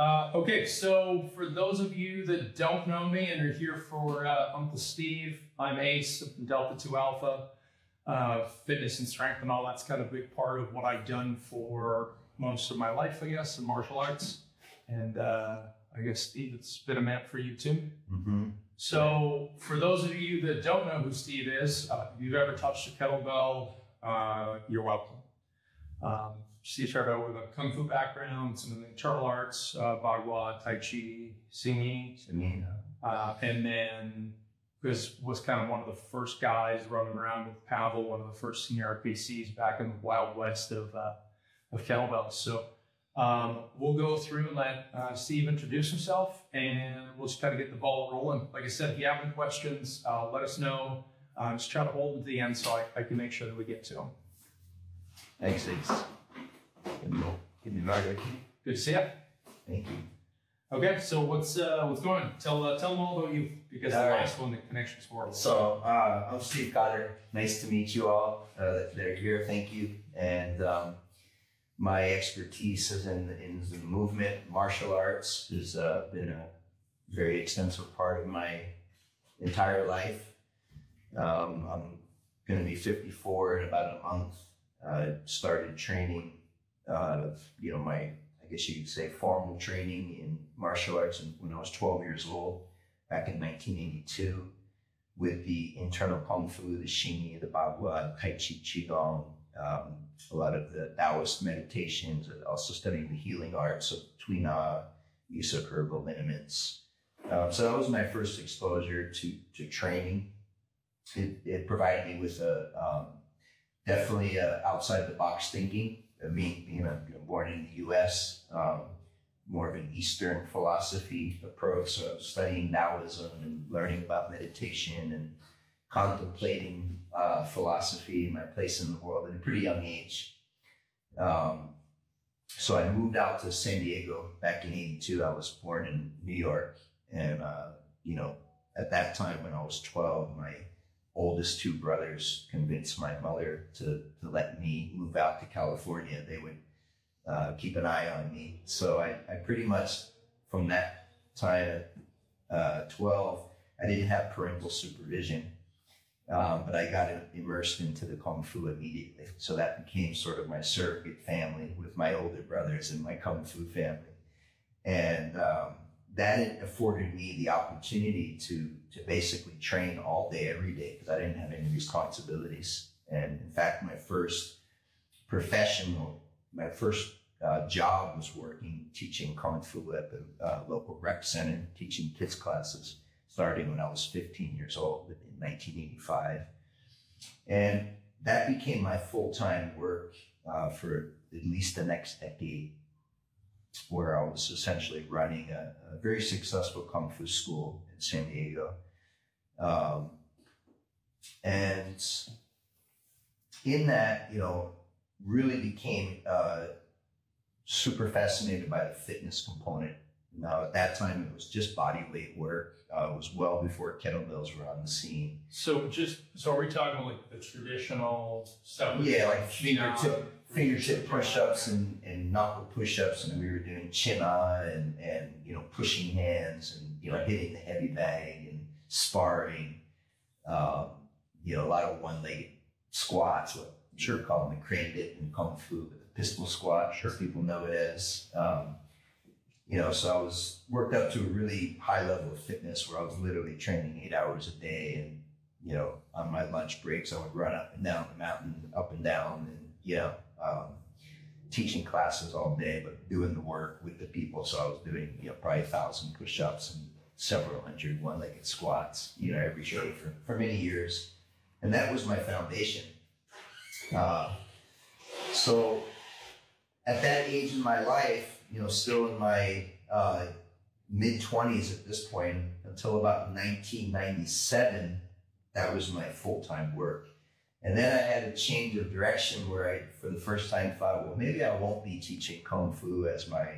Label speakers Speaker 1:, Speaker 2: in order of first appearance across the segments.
Speaker 1: Uh, okay, so for those of you that don't know me and are here for uh, Uncle Steve, I'm Ace from Delta 2 Alpha. Uh, fitness and strength and all that's kind of a big part of what I've done for most of my life, I guess, in martial arts. And uh, I guess, Steve, it's been a map for you too.
Speaker 2: Mm-hmm.
Speaker 1: So, for those of you that don't know who Steve is, uh, if you've ever touched a kettlebell, uh, you're welcome. Um, Steve started out with a kung fu background, some of the martial arts, uh, Bagua, Tai Chi,
Speaker 2: I mean,
Speaker 1: uh, and then was was kind of one of the first guys running around with Pavel, one of the first senior RKCs back in the wild west of uh, of kettlebells. So um, we'll go through and let uh, Steve introduce himself, and we'll just kind of get the ball rolling. Like I said, if you have any questions, uh, let us know. Uh, just try to hold them to the end so I, I can make sure that we get to them.
Speaker 2: thanks, Ace. Give me, give me
Speaker 1: Good to see you.
Speaker 2: Thank you.
Speaker 1: Okay, so what's uh, what's going on? Tell uh, tell them all about you because
Speaker 2: All
Speaker 1: the
Speaker 2: right.
Speaker 1: last one the connection's horrible.
Speaker 2: So, uh, I'm Steve Cotter. Nice to meet you all uh, that are here. Thank you. And um, my expertise is in, in the movement, martial arts has uh, been a very extensive part of my entire life. Um, I'm going to be 54 in about a month. I started training, uh, you know, my, I guess you could say formal training in martial arts when I was 12 years old back in 1982 with the internal kung fu, the Xingyi, the Bagua, Tai Chi, Qigong, um, a lot of the Taoist meditations, and also studying the healing arts of Tui Na, use of herbal liniments. Um, so that was my first exposure to, to training. It, it provided me with a um, definitely outside the box thinking. Uh, being, a, you know, born in the U.S., um, more of an Eastern philosophy approach. So I was studying Taoism and learning about meditation and contemplating uh, philosophy and my place in the world at a pretty young age. Um, so I moved out to San Diego back in '82. I was born in New York, and uh, you know, at that time when I was 12, my oldest two brothers convinced my mother to to let me move out to California. They would uh, keep an eye on me. So I, I pretty much, from that time uh, 12, I didn't have parental supervision, um, but I got immersed into the Kung Fu immediately. So that became sort of my surrogate family with my older brothers and my Kung Fu family. And um, that afforded me the opportunity to, to basically train all day, every day, because I didn't have any responsibilities. And in fact, my first professional my first uh, job was working teaching kung fu at the uh, local rec center, teaching kids classes, starting when I was 15 years old in 1985. And that became my full time work uh, for at least the next decade, where I was essentially running a, a very successful kung fu school in San Diego. Um, and in that, you know, really became uh, super fascinated by the fitness component. Now, at that time, it was just body weight work. Uh, it was well before kettlebells were on the scene.
Speaker 1: So just so are we talking like the traditional stuff?
Speaker 2: Yeah, like fingertip, fingertip push-ups and, and knuckle push-ups, and we were doing chin-on and, and you know pushing hands and you know hitting the heavy bag and sparring. Um, you know, a lot of one-legged squats, what sure call them the crane dip in kung fu, but the pistol squat, sure people know it as. Um, you know, so I was worked up to a really high level of fitness where I was literally training eight hours a day, and you know, on my lunch breaks, I would run up and down the mountain, up and down, and you know, um, teaching classes all day, but doing the work with the people. So I was doing, you know, probably a thousand push-ups and several hundred one-legged squats, you know, every day for, for many years. And that was my foundation. Uh, so at that age in my life, you know, still in my uh, mid 20s at this point, until about 1997, that was my full time work. And then I had a change of direction where I, for the first time, thought, well, maybe I won't be teaching kung fu as my,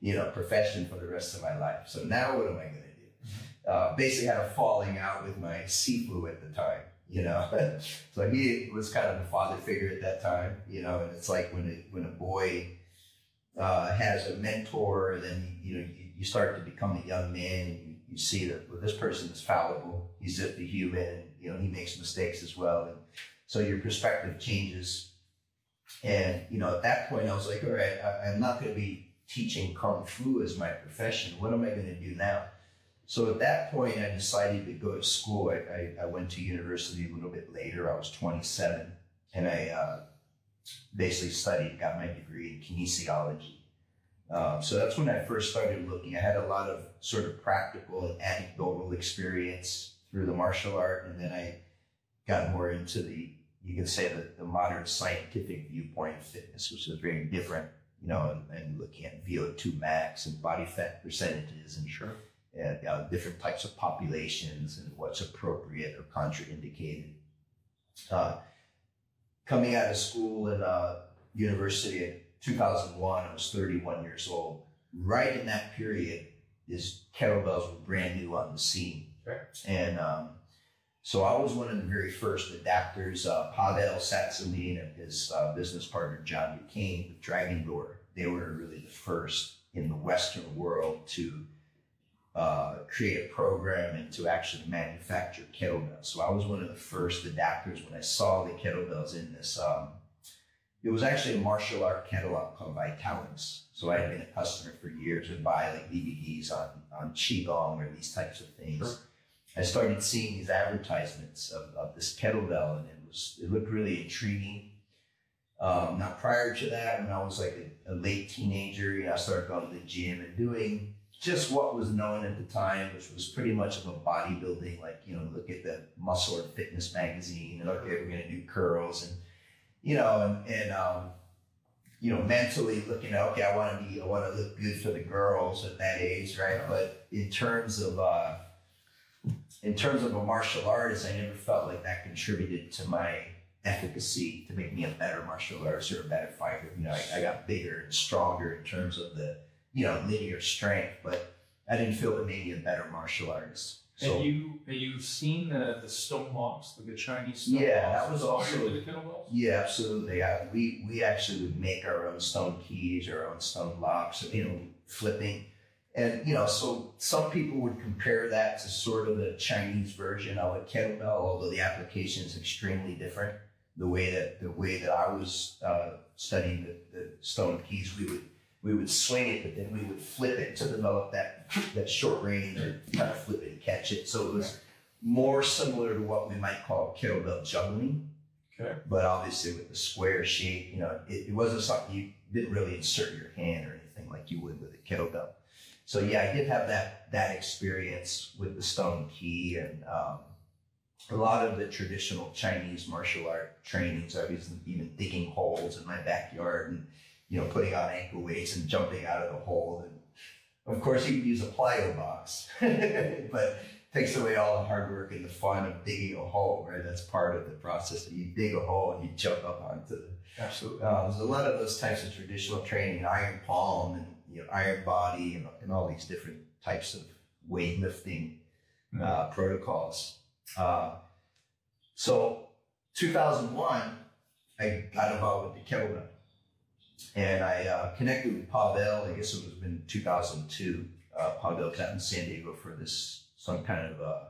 Speaker 2: you know, profession for the rest of my life. So now what am I going to do? Uh, basically, had a falling out with my Sifu at the time. You know, so he was kind of the father figure at that time. You know, and it's like when a, when a boy uh, has a mentor, then you know you, you start to become a young man, and you, you see that well, this person is fallible. He's just a human, you know he makes mistakes as well, and so your perspective changes. And you know at that point, I was like, all right, I, I'm not going to be teaching kung fu as my profession. What am I going to do now? So at that point, I decided to go to school. I, I, I went to university a little bit later. I was 27, and I uh, basically studied, got my degree in kinesiology. Um, so that's when I first started looking. I had a lot of sort of practical and anecdotal experience through the martial art, and then I got more into the, you can say, the, the modern scientific viewpoint of fitness, which is very different, you know, and, and looking at VO2 max and body fat percentages and
Speaker 1: Sure.
Speaker 2: and uh, different types of populations and what's appropriate or contraindicated. Uh, coming out of school and uh, university in 2001, I was 31 years old. Right in that period, is kettlebells were brand new on the scene,
Speaker 1: Okay.
Speaker 2: and um, so I was one of the very first adapters. Uh, Pavel Tsatsouline and his uh, business partner John Du Cane with Dragon Door. They were really the first in the Western world to uh, create a program and to actually manufacture kettlebells. So I was one of the first adapters when I saw the kettlebells in this. Um, it was actually a martial art catalog called Vitalis. So I had been a customer for years and buy like DVDs on, on Qigong or these types of things.
Speaker 1: Sure.
Speaker 2: I started seeing these advertisements of, of this kettlebell and it was, it looked really intriguing. Um, now prior to that, when I was like a, a late teenager, you know, I started going to the gym and doing just what was known at the time, which was pretty much of a bodybuilding, like, you know, look at the Muscle and Fitness magazine and okay, we're going to do curls and, you know, and, and um, you know, mentally looking at, okay, I want to be, I want to look good for the girls at that age, right? But in terms of, uh, in terms of a martial artist, I never felt like that contributed to my efficacy to make me a better martial artist or a better fighter. You know, I, I got bigger and stronger in terms of the, you know, linear strength, but I didn't feel it made me a better martial artist. So
Speaker 1: and you have you seen the the stone locks, like the Chinese stone
Speaker 2: Yeah, that was also-
Speaker 1: the kettlebells?
Speaker 2: Yeah, absolutely. I, we we actually would make our own stone keys, our own stone locks, you know, flipping, and you know, so some people would compare that to sort of the Chinese version of a kettlebell, although the application is extremely different. The way that the way that I was uh, studying the, the stone keys, we would we would swing it, but then we would flip it to develop that that short range or kind of flip it and catch it. So it was more similar to what we might call kettlebell juggling
Speaker 1: Okay.
Speaker 2: but obviously with the square shape, you know, it, it wasn't something you didn't really insert your hand or anything like you would with a kettlebell. So yeah, I did have that that experience with the stone key and um, a lot of the traditional Chinese martial art trainings. I was even digging holes in my backyard and you know putting on ankle weights and jumping out of the hole. And of course, you could use a plyo box, but takes away all the hard work and the fun of digging a hole, right? That's part of the process. You dig a hole and you jump up onto the.
Speaker 1: Absolutely.
Speaker 2: Uh, there's a lot of those types of traditional training, iron palm and you know iron body and, and all these different types of weightlifting uh, protocols. Uh, so 2001, I got involved with the kettlebell. And I uh, connected with Pavel, I guess it was in 2002. Uh, Pavel was out in San Diego for this, some kind of uh,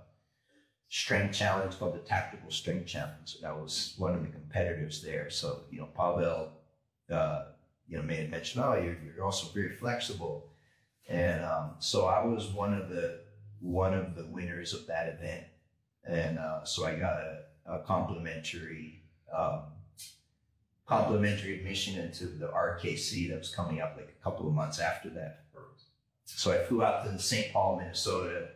Speaker 2: strength challenge called the Tactical Strength Challenge. And I was one of the competitors there. So, you know, Pavel, uh, you know, made a mention, oh, you're, you're also very flexible. And um, so I was one of the one of the winners of that event. And uh, so I got a, a complimentary um, complimentary admission into the RKC that was coming up like a couple of months after that. So I flew out to St. Paul, Minnesota,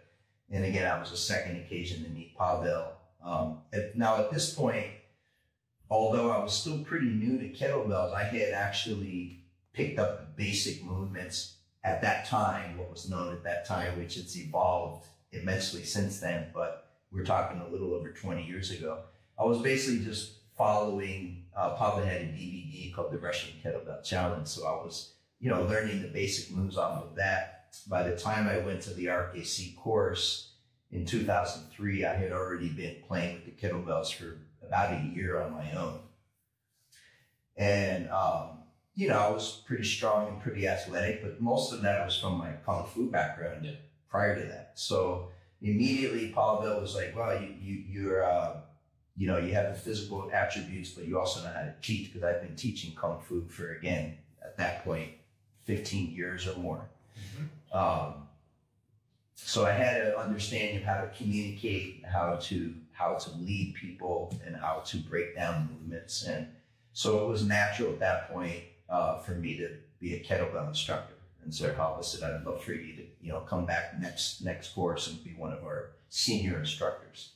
Speaker 2: and again, I was a second occasion to meet Pavel. Um, now at this point, although I was still pretty new to kettlebells, I had actually picked up the basic movements at that time, what was known at that time, which has evolved immensely since then. But we're talking a little over 20 years ago. I was basically just following. Uh, Pavel had a DVD called the Russian Kettlebell Challenge, so I was, you know, learning the basic moves off of that. By the time I went to the RKC course in 2003, I had already been playing with the kettlebells for about a year on my own. And um, you know, I was pretty strong and pretty athletic, but most of that was from my kung fu background
Speaker 1: Yeah.
Speaker 2: prior to that. So immediately, Pavel was like, "Well, you you you're uh, you know you have the physical attributes, but you also know how to teach." Because I've been teaching kung fu for again at that point, fifteen years or more. Um, so I had an understanding of how to communicate, how to how to lead people, and how to break down movements. And so it was natural at that point uh, for me to be a kettlebell instructor. And so Pavel said, "I'd love for you to you know come back next next course and be one of our senior instructors."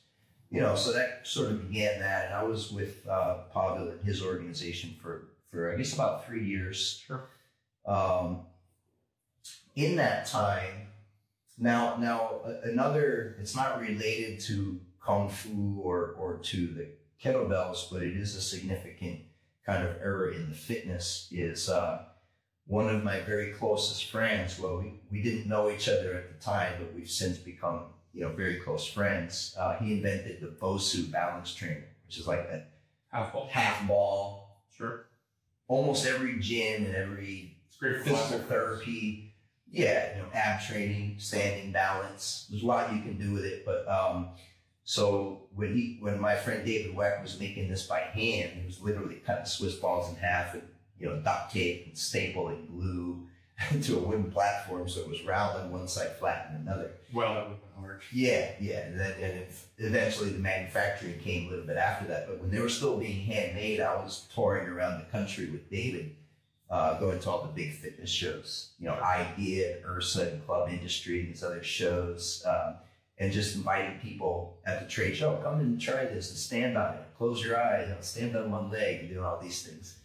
Speaker 2: You know, so that sort of began that, and I was with uh, Pavel and his organization for for I guess about three years.
Speaker 1: Sure.
Speaker 2: Um, in that time, now now another it's not related to kung fu or or to the kettlebells, but it is a significant kind of error in the fitness. Is uh, one of my very closest friends. Well, we, we didn't know each other at the time, but we've since become you know very close friends. Uh, he invented the Bosu balance trainer, which is like a
Speaker 1: Half ball.
Speaker 2: half ball.
Speaker 1: Sure.
Speaker 2: Almost every gym and every
Speaker 1: It's great for
Speaker 2: physical therapy. Yeah, you know, ab training, standing balance. There's a lot you can do with it. But um, so when he, when my friend David Weck was making this by hand, he was literally cutting Swiss balls in half and you know duct tape and staple and glue to a wooden platform so it was round on one side, flat on another.
Speaker 1: Well, that would have been hard.
Speaker 2: Yeah, yeah, and then and if, eventually the manufacturing came a little bit after that. But when they were still being handmade, I was touring around the country with David, uh, going to all the big fitness shows. You know, Idea, IHRSA, and Club Industry, and these other shows, um, and just inviting people at the trade show, come and try this, and stand on it, close your eyes, and stand on one leg, and doing all these things.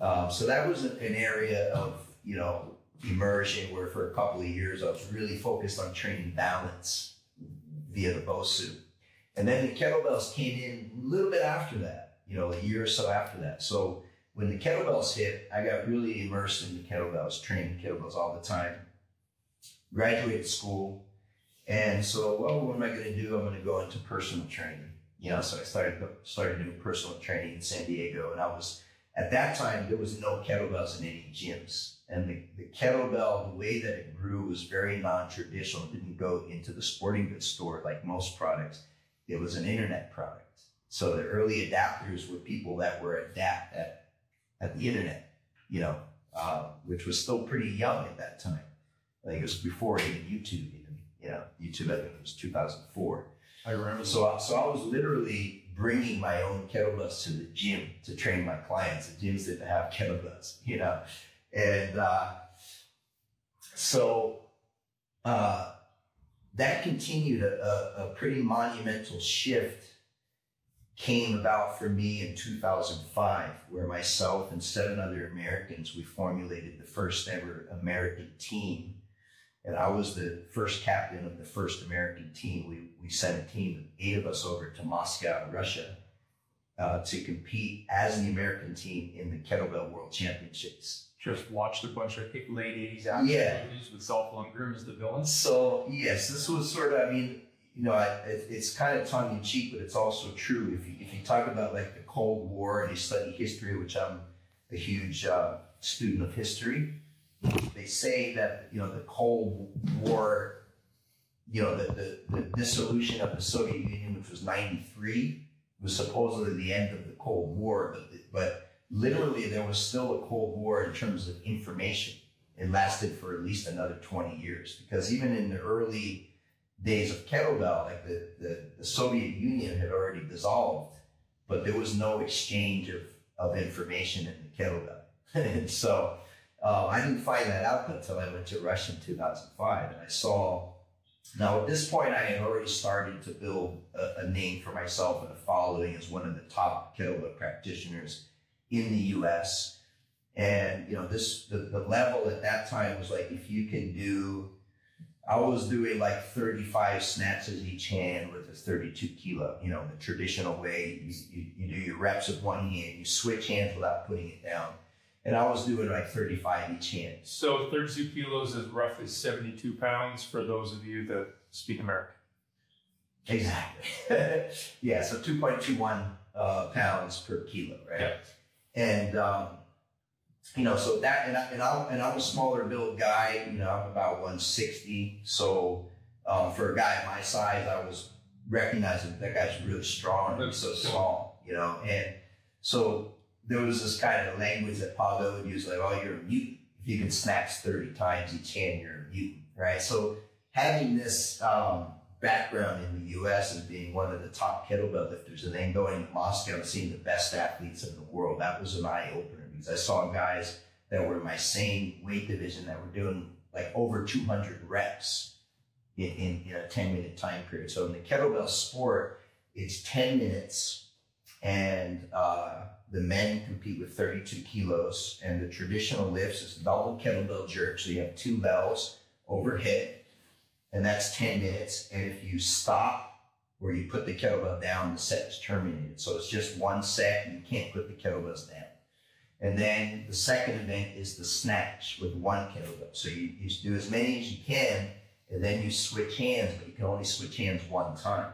Speaker 2: Um, so that was an an area of you know immersion where for a couple of years I was really focused on training balance via the Bosu. And then the kettlebells came in a little bit after that, you know, a year or so after that. So when the kettlebells hit, I got really immersed in the kettlebells, training kettlebells all the time. Graduated school. And so, well, what am I going to do? I'm going to go into personal training. You know, so I started started doing personal training in San Diego, and I was at that time there was no kettlebells in any gyms, and the, the kettlebell, the way that it grew was very non-traditional. It didn't go into the sporting goods store like most products. It was an internet product. So the early adapters were people that were adapt at at the internet, you know, uh, which was still pretty young at that time. I think it was before even YouTube, you know, YouTube. I think it was 2004.
Speaker 1: I remember.
Speaker 2: So, I- so I was literally bringing my own kettlebells to the gym to train my clients. The gyms didn't have kettlebells, you know, and uh, so uh, that continued. A, a, a pretty monumental shift came about for me in 2005, where myself and seven other Americans we formulated the first ever American team and I was the first captain of the first American team. We, we sent a team, of eight of us, over to Moscow, Russia, uh, to compete as the American team in the Kettlebell World Championships.
Speaker 1: Just watched a bunch of late 80s action
Speaker 2: Yeah.
Speaker 1: movies with Dolph Lundgren as the villains.
Speaker 2: So, yes, this was sort of, I mean, you know, I, it, it's kind of tongue in cheek, but it's also true. If you, if you talk about like the Cold War and you study history, which I'm a huge uh, student of history, they say that you know the Cold War, you know the, the, the dissolution of the Soviet Union, which was '93, was supposedly the end of the Cold War, but but literally there was still a Cold War in terms of information. It lasted for at least another 20 years because even in the early days of kettlebell, like the, the, the Soviet Union had already dissolved, but there was no exchange of, of information in the kettlebell. and so uh, I didn't find that out until I went to Russia in 2005, and I saw. Now at this point, I had already started to build a, a name for myself and a following as one of the top kettlebell practitioners in the U.S. And you know, this the, the level at that time was like if you can do. I was doing like 35 snatches each hand with a 32 kilo, you know, the traditional way. You, you, you do your reps with one hand, you switch hands without putting it down and I was doing like 35 each hand.
Speaker 1: So 32 kilos is roughly 72 pounds for those of you that speak American.
Speaker 2: Exactly. yeah, so 2.21 uh, pounds per kilo, right?
Speaker 1: Yeah.
Speaker 2: And um, you know, so that and I and I'm and I'm a smaller build guy. You know, I'm about 160. So um, for a guy my size, I was recognizing that, that guy's really strong and so small. You know, and so there was this kind of language that Pavel would use, like, "Oh, you're a mutant. If you can snatch 30 times each hand, you're a mutant." Right. So having this um, background in the U.S. as being one of the top kettlebell lifters, and then going to Moscow and seeing the best athletes in the world, that was an eye opener because I saw guys that were in my same weight division that were doing like over 200 reps in, in, in a 10 minute time period. So in the kettlebell sport, it's 10 minutes and uh, the men compete with 32 kilos and the traditional lifts is double kettlebell jerk. So you have two bells overhead and that's 10 minutes. And if you stop or you put the kettlebell down, the set is terminated. So it's just one set and you can't put the kettlebells down. And then the second event is the snatch with one kettlebell. So you, you do as many as you can, and then you switch hands, but you can only switch hands one time.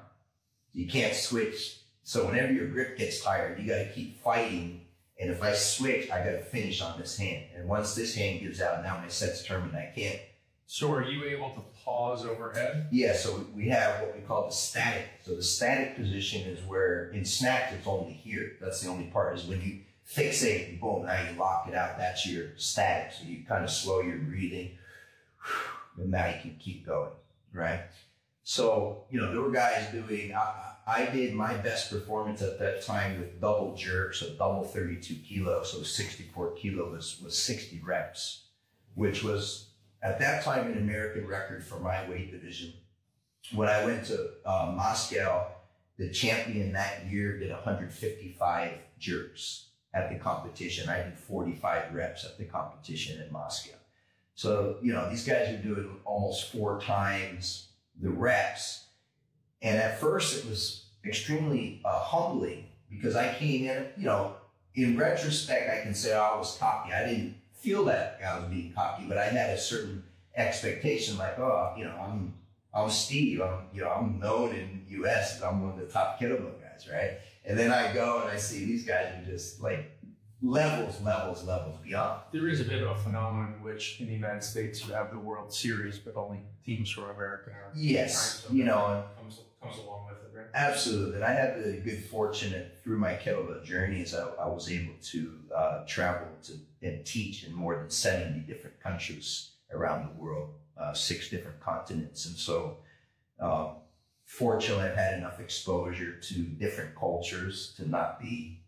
Speaker 2: You can't switch. So whenever your grip gets tired, you got to keep fighting. And if I switch, I got to finish on this hand. And once this hand gives out, now my set's terminated. I can't.
Speaker 1: So are you able to pause overhead?
Speaker 2: Yeah. So we have what we call the static. So the static position is where in snatch it's only here. That's the only part is when you fixate, boom, now you lock it out. That's your static. So you kind of slow your breathing, and now you can keep going, right? So, you know, there were guys doing, I, I did my best performance at that time with double jerks, so double 32 kilos, so 64 kilo was, was 60 reps, which was at that time an American record for my weight division. When I went to uh, Moscow, the champion that year did 155 jerks at the competition. I did 45 reps at the competition in Moscow. So, you know, these guys are doing almost four times the reps. And at first it was extremely uh, humbling because I came in, you know, in retrospect, I can say oh, I was cocky. I didn't feel that I was being cocky, but I had a certain expectation like, oh, you know, I'm, I'm Steve. I'm, you know, I'm known in U.S. as I'm one of the top kettlebell guys, right? And then I go and I see these guys are just like levels, levels, levels beyond.
Speaker 1: There is a bit of a phenomenon in which in the United States you have the World Series, but only teams from America are.
Speaker 2: Yes,
Speaker 1: so
Speaker 2: you know,
Speaker 1: comes, along with it, right?
Speaker 2: Absolutely. And I had the good fortune that through my kettlebell journeys, I, I was able to uh, travel to and teach in more than 70 different countries around the world, uh, six different continents. And so, um, fortunately, I've had enough exposure to different cultures to not be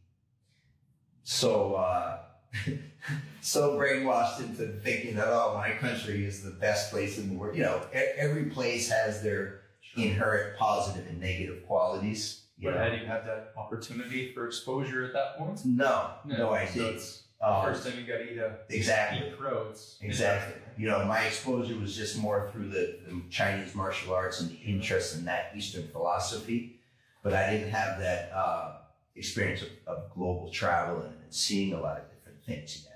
Speaker 2: so uh, so brainwashed into thinking that oh, my country is the best place in the world. You know, every place has their inherent positive and negative qualities. You
Speaker 1: But
Speaker 2: know?
Speaker 1: had you had that opportunity for exposure at that point?
Speaker 2: no, no, I
Speaker 1: So
Speaker 2: did.
Speaker 1: it's
Speaker 2: Um,
Speaker 1: first time you got to eat a
Speaker 2: exactly.
Speaker 1: eat
Speaker 2: Exactly. You know, my exposure was just more through the, the Chinese martial arts and the interest in that Eastern philosophy, but I didn't have that uh, experience of, of global travel and, and seeing a lot of different things yet.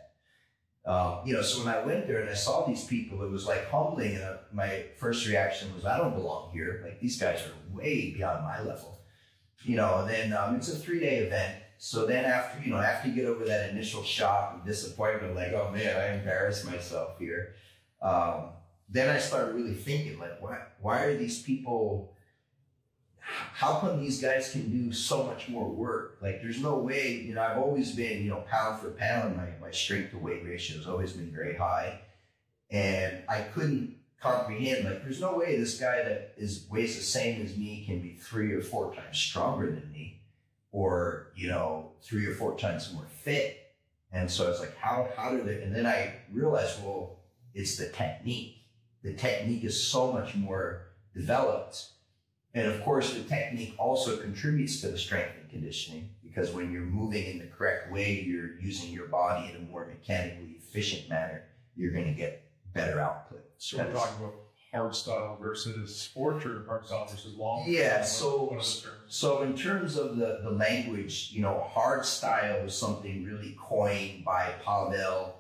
Speaker 2: Um, you know, so when I went there and I saw these people, it was like humbling. And uh, my first reaction was, I don't belong here. Like these guys are way beyond my level. You know, and then um, it's a three day event. So then after, you know, after you get over that initial shock and disappointment, like, oh man, I embarrassed myself here. Um, then I started really thinking, like, why, why are these people, how come these guys can do so much more work? Like, there's no way, you know, I've always been, you know, pound for pound, my, my strength to weight ratio has always been very high. And I couldn't comprehend, like, there's no way this guy that is weighs the same as me can be three or four times stronger than me or, you know, three or four times more fit. And so I was like, how, how do they, and then I realized, well, it's the technique. The technique is so much more developed. And of course, the technique also contributes to the strength and conditioning because when you're moving in the correct way, you're using your body in a more mechanically efficient manner, you're going to get better output.
Speaker 1: So we're talking about hard style versus sport or hard style versus long.
Speaker 2: Yeah, so-
Speaker 1: what are the terms?
Speaker 2: So in terms of the, the language, you know, hard style was something really coined by Pavel.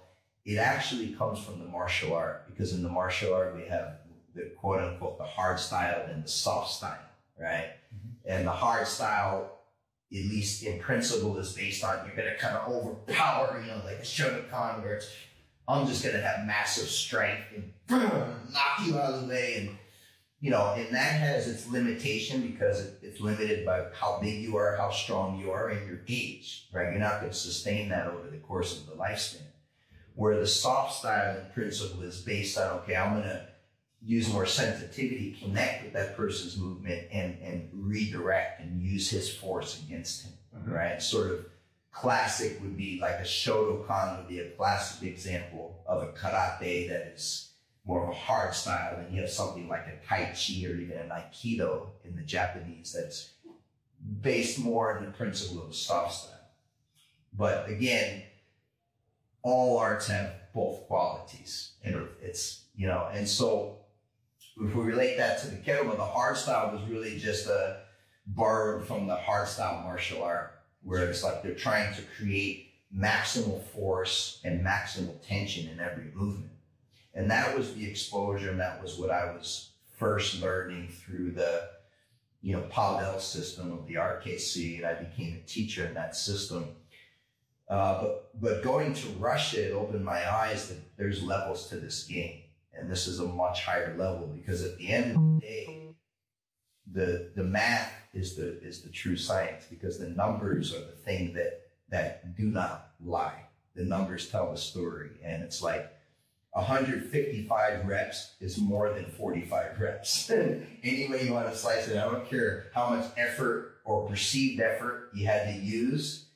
Speaker 2: It actually comes from the martial art because in the martial art we have the quote unquote the hard style and the soft style, right? Mm-hmm. And the hard style at least in principle, is based on you're going to kind of overpower, you know, like a Shotokan where it's, I'm just going to have massive strength and knock you out of the way. And, you know, and that has its limitation because it, it's limited by how big you are, how strong you are, and your age, right? You're not going to sustain that over the course of the lifespan. Where the soft style in principle is based on, okay, I'm going to use more sensitivity, connect with that person's movement and, and redirect and use his force against him,
Speaker 1: Mhm.
Speaker 2: right? Sort of classic would be like a Shotokan would be a classic example of a karate that is more of a hard style. And you have something like a Tai Chi or even an Aikido in the Japanese that's based more on the principle of soft style. But again, all arts have both qualities. And it's, you know, and so if we relate that to the kettlebell, the hard style was really just a borrowed from the hard style martial art, where it's like they're trying to create maximal force and maximal tension in every movement. And that was the exposure, and that was what I was first learning through the, you know, Pavel system of the RKC, and I became a teacher in that system. Uh, but but going to Russia, it opened my eyes that there's levels to this game, and this is a much higher level because at the end of the day, the the math is the is the true science because the numbers are the thing that that do not lie. The numbers tell the story, and it's like 155 reps is more than 45 reps. Any way you want to slice it, I don't care how much effort or perceived effort you had to use.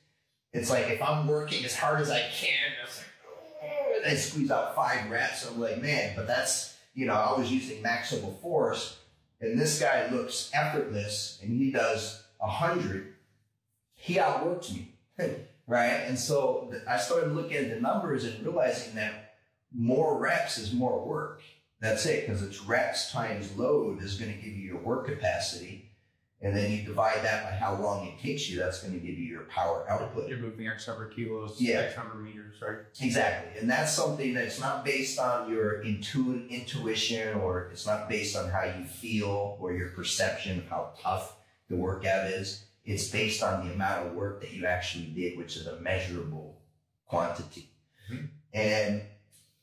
Speaker 2: It's like if I'm working as hard as I can, it's like, I squeeze out five reps. I'm like, man, but that's you know, I was using maximal force, and this guy looks effortless, and he does a hundred. He outworks me, right? And so I started looking at the numbers and realizing that more reps is more work. That's it, because it's reps times load is going to give you your work capacity. And then you divide that by how long it takes you, that's going to give you your power output.
Speaker 1: You're moving X number of kilos,
Speaker 2: Yeah.
Speaker 1: X number of meters, right?
Speaker 2: Exactly. And that's something that's not based on your intu- intuition or it's not based on how you feel or your perception of how tough the workout is. It's based on the amount of work that you actually did, which is a measurable quantity.
Speaker 1: Mhm.
Speaker 2: And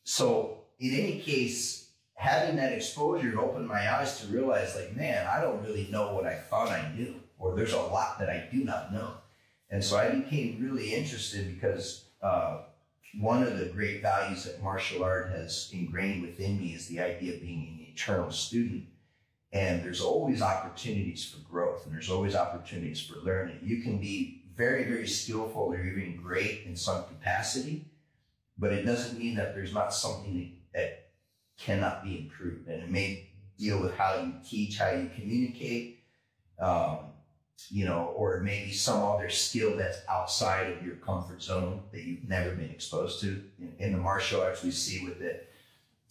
Speaker 2: so, in any case, having that exposure opened my eyes to realize, like, man, I don't really know what I thought I knew, or there's a lot that I do not know. And so I became really interested because uh, one of the great values that martial art has ingrained within me is the idea of being an eternal student. And there's always opportunities for growth and there's always opportunities for learning. You can be very, very skillful or even great in some capacity, but it doesn't mean that there's not something that cannot be improved. And it may deal with how you teach, how you communicate, um, you know, or maybe some other skill that's outside of your comfort zone that you've never been exposed to. In, in the martial arts, we see with the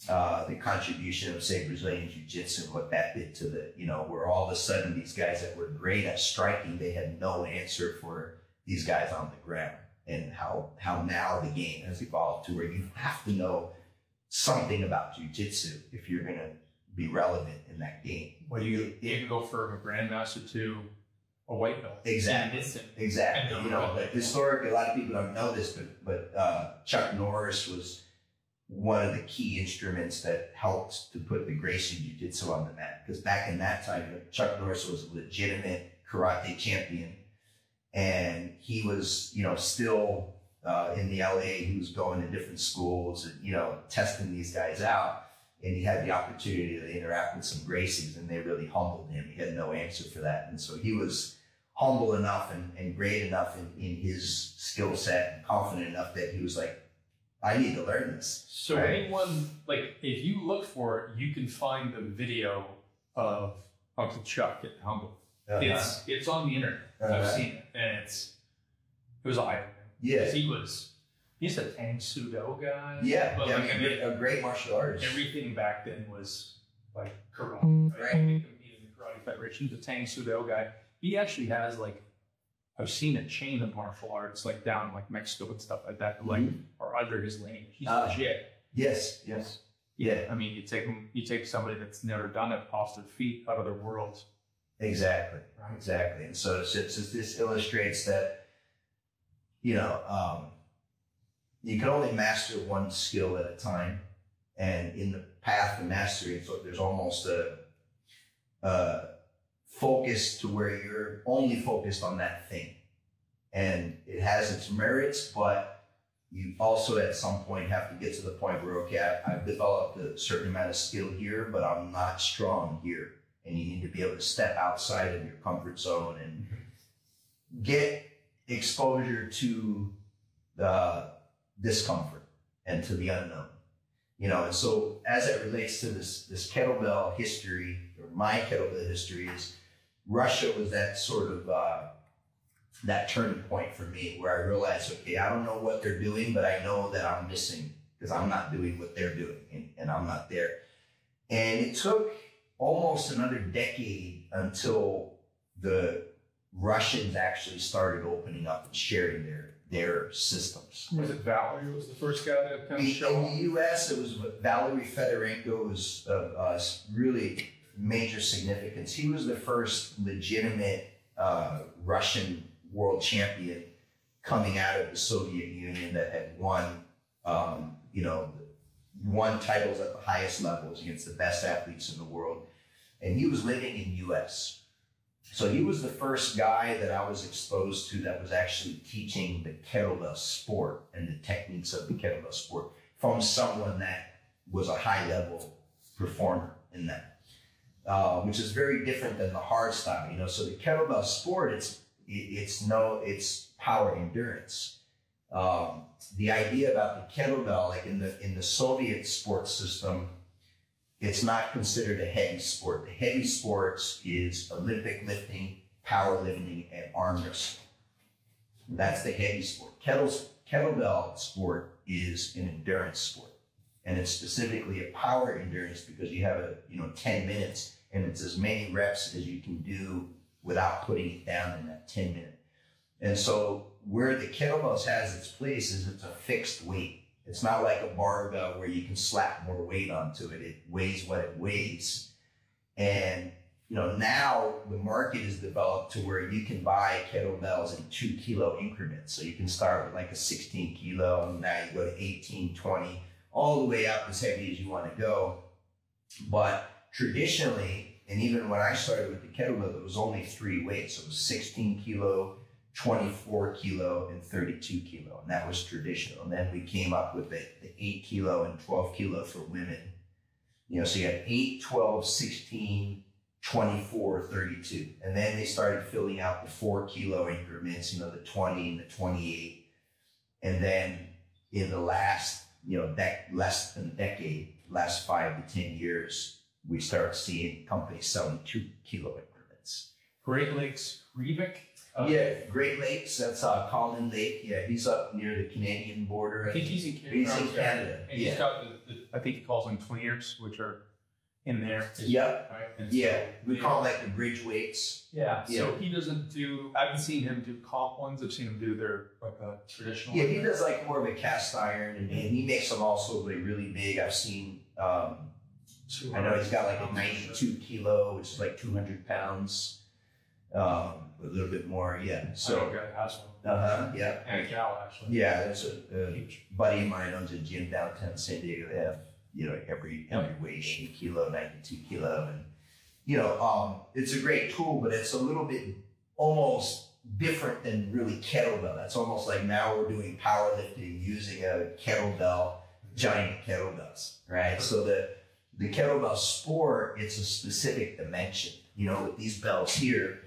Speaker 2: uh, the contribution of say Brazilian Jiu-Jitsu, what that did to the, you know, where all of a sudden these guys that were great at striking, they had no answer for these guys on the ground, and how how now the game has evolved to where you have to know something about Jiu-Jitsu if you're gonna be relevant in that game.
Speaker 1: Well, you, you can go from a grandmaster to a white belt.
Speaker 2: Exactly.
Speaker 1: In an instant.
Speaker 2: Exactly. You know, but historically, a lot of people don't know this, but but uh, Chuck Norris was one of the key instruments that helped to put the Gracie Jiu Jitsu on the map. Because back in that time, Chuck Norris was a legitimate karate champion, and he was, you know, still uh, in the LA. He was going to different schools and you know testing these guys out. And he had the opportunity to interact with some Gracies, and they really humbled him. He had no answer for that, and so he was humble enough and, and great enough in, in his skill set and confident enough that he was like, I need to learn this.
Speaker 1: So
Speaker 2: Right.
Speaker 1: anyone like if you look for it, you can find the video of Uncle Chuck at Humble. It's it's on the internet.
Speaker 2: Uh-huh.
Speaker 1: I've seen it, and it's it was eye.
Speaker 2: Yeah,
Speaker 1: He was he's a Tang Soo Do guy.
Speaker 2: yeah,
Speaker 1: but
Speaker 2: yeah,
Speaker 1: like,
Speaker 2: I
Speaker 1: I
Speaker 2: mean,
Speaker 1: mean,
Speaker 2: a great martial artist.
Speaker 1: everything back then was like karate.
Speaker 2: Right.
Speaker 1: Right? He competed in the karate federation. The Tang Soo Do guy. He actually has like I've seen a chain of martial arts like down in like Mexico and stuff like that, like are under his lineage. He's
Speaker 2: Ah.
Speaker 1: legit.
Speaker 2: yes, yes, yeah,
Speaker 1: I mean, you take you take somebody that's never done it off their feet out of their world,
Speaker 2: Exactly.
Speaker 1: Right.
Speaker 2: Exactly. And so it's just, this illustrates that, you know, um, you can only master one skill at a time. And in the path to mastery, so there's almost a, a focus to where you're only focused on that thing. And it has its merits, but you also at some point have to get to the point where, okay, I, I've developed a certain amount of skill here, but I'm not strong here. And you need to be able to step outside of your comfort zone and get exposure to the discomfort and to the unknown. You know, and so as it relates to this this kettlebell history or my kettlebell history is Russia was that sort of uh, that turning point for me where I realized, okay, I don't know what they're doing, but I know that I'm missing because I'm not doing what they're doing and, and I'm not there. And it took almost another decade until the Russians actually started opening up and sharing their their systems.
Speaker 1: Was it Valery was the first guy to kind of
Speaker 2: In,
Speaker 1: show
Speaker 2: in the U.S., it was Valery Fedorenko was of uh, really major significance. He was the first legitimate uh, Russian world champion coming out of the Soviet Union that had won, um, you know, won titles at the highest levels against the best athletes in the world. And he was living in U.S. So he was the first guy that I was exposed to that was actually teaching the kettlebell sport and the techniques of the kettlebell sport from someone that was a high level performer in that, uh, which is very different than the hard style. You know, so the kettlebell sport, it's it, it's no, it's power endurance. Um, the idea about the kettlebell, like in the in the Soviet sports system, it's not considered a heavy sport. The heavy sports is Olympic lifting, powerlifting, and arm wrestling. That's the heavy sport. Kettles, kettlebell sport is an endurance sport, and it's specifically a power endurance because you have a you know ten minutes, and it's as many reps as you can do without putting it down in that ten minute. And so where the kettlebells has its place is it's a fixed weight. It's not like a barbell where you can slap more weight onto it. It weighs what it weighs. And you know, now the market is developed to where you can buy kettlebells in two kilo increments. So you can start with like a 16 kilo, and now you go to 18, 20, all the way up as heavy as you want to go. But traditionally, and even when I started with the kettlebell, it was only three weights. It was 16 kilo, 24 kilo, and 32 kilo. And that was traditional. And then we came up with the, the 8 kilo and 12 kilo for women. You know, so you had 8, 12, 16, 24, 32. And then they started filling out the 4 kilo increments, you know, the 20 and the 28. And then in the last, you know, dec- less than a decade, last five to 10 years, we started seeing companies selling 2 kilo increments.
Speaker 1: Great Lakes Revic. Uh,
Speaker 2: yeah, Great Lakes. That's uh, Colin Lake. Yeah, he's up near the Canadian border.
Speaker 1: I think he's in Canada.
Speaker 2: He's in Canada.
Speaker 1: And he's
Speaker 2: Yeah.
Speaker 1: got the, the, I think he calls them clears, which are in there.
Speaker 2: Yep.
Speaker 1: Right? And so-
Speaker 2: Yeah, we call it like the bridge weights.
Speaker 1: Yeah.
Speaker 2: yeah.
Speaker 1: So he doesn't do. I haven't seen him do comp ones. I've seen him do their like a traditional.
Speaker 2: Yeah, he does like more of a cast iron, and, and he makes them also like really big. I've seen. Um, I know he's got like a 92 kilo, which is like 200 pounds, um, a little bit more. Yeah.
Speaker 1: So.
Speaker 2: Uh huh. Yeah.
Speaker 1: And a gal actually.
Speaker 2: Yeah, there's a, a
Speaker 1: Huge.
Speaker 2: buddy of mine owns a gym downtown San Diego. They have, you know, every every weight, 80 kilo, 92 kilo. And, you know, um, it's a great tool, but it's a little bit almost different than really kettlebell. That's almost like now we're doing powerlifting using a kettlebell, giant kettlebells, right? So the the kettlebell sport, it's a specific dimension. You know, with these bells here,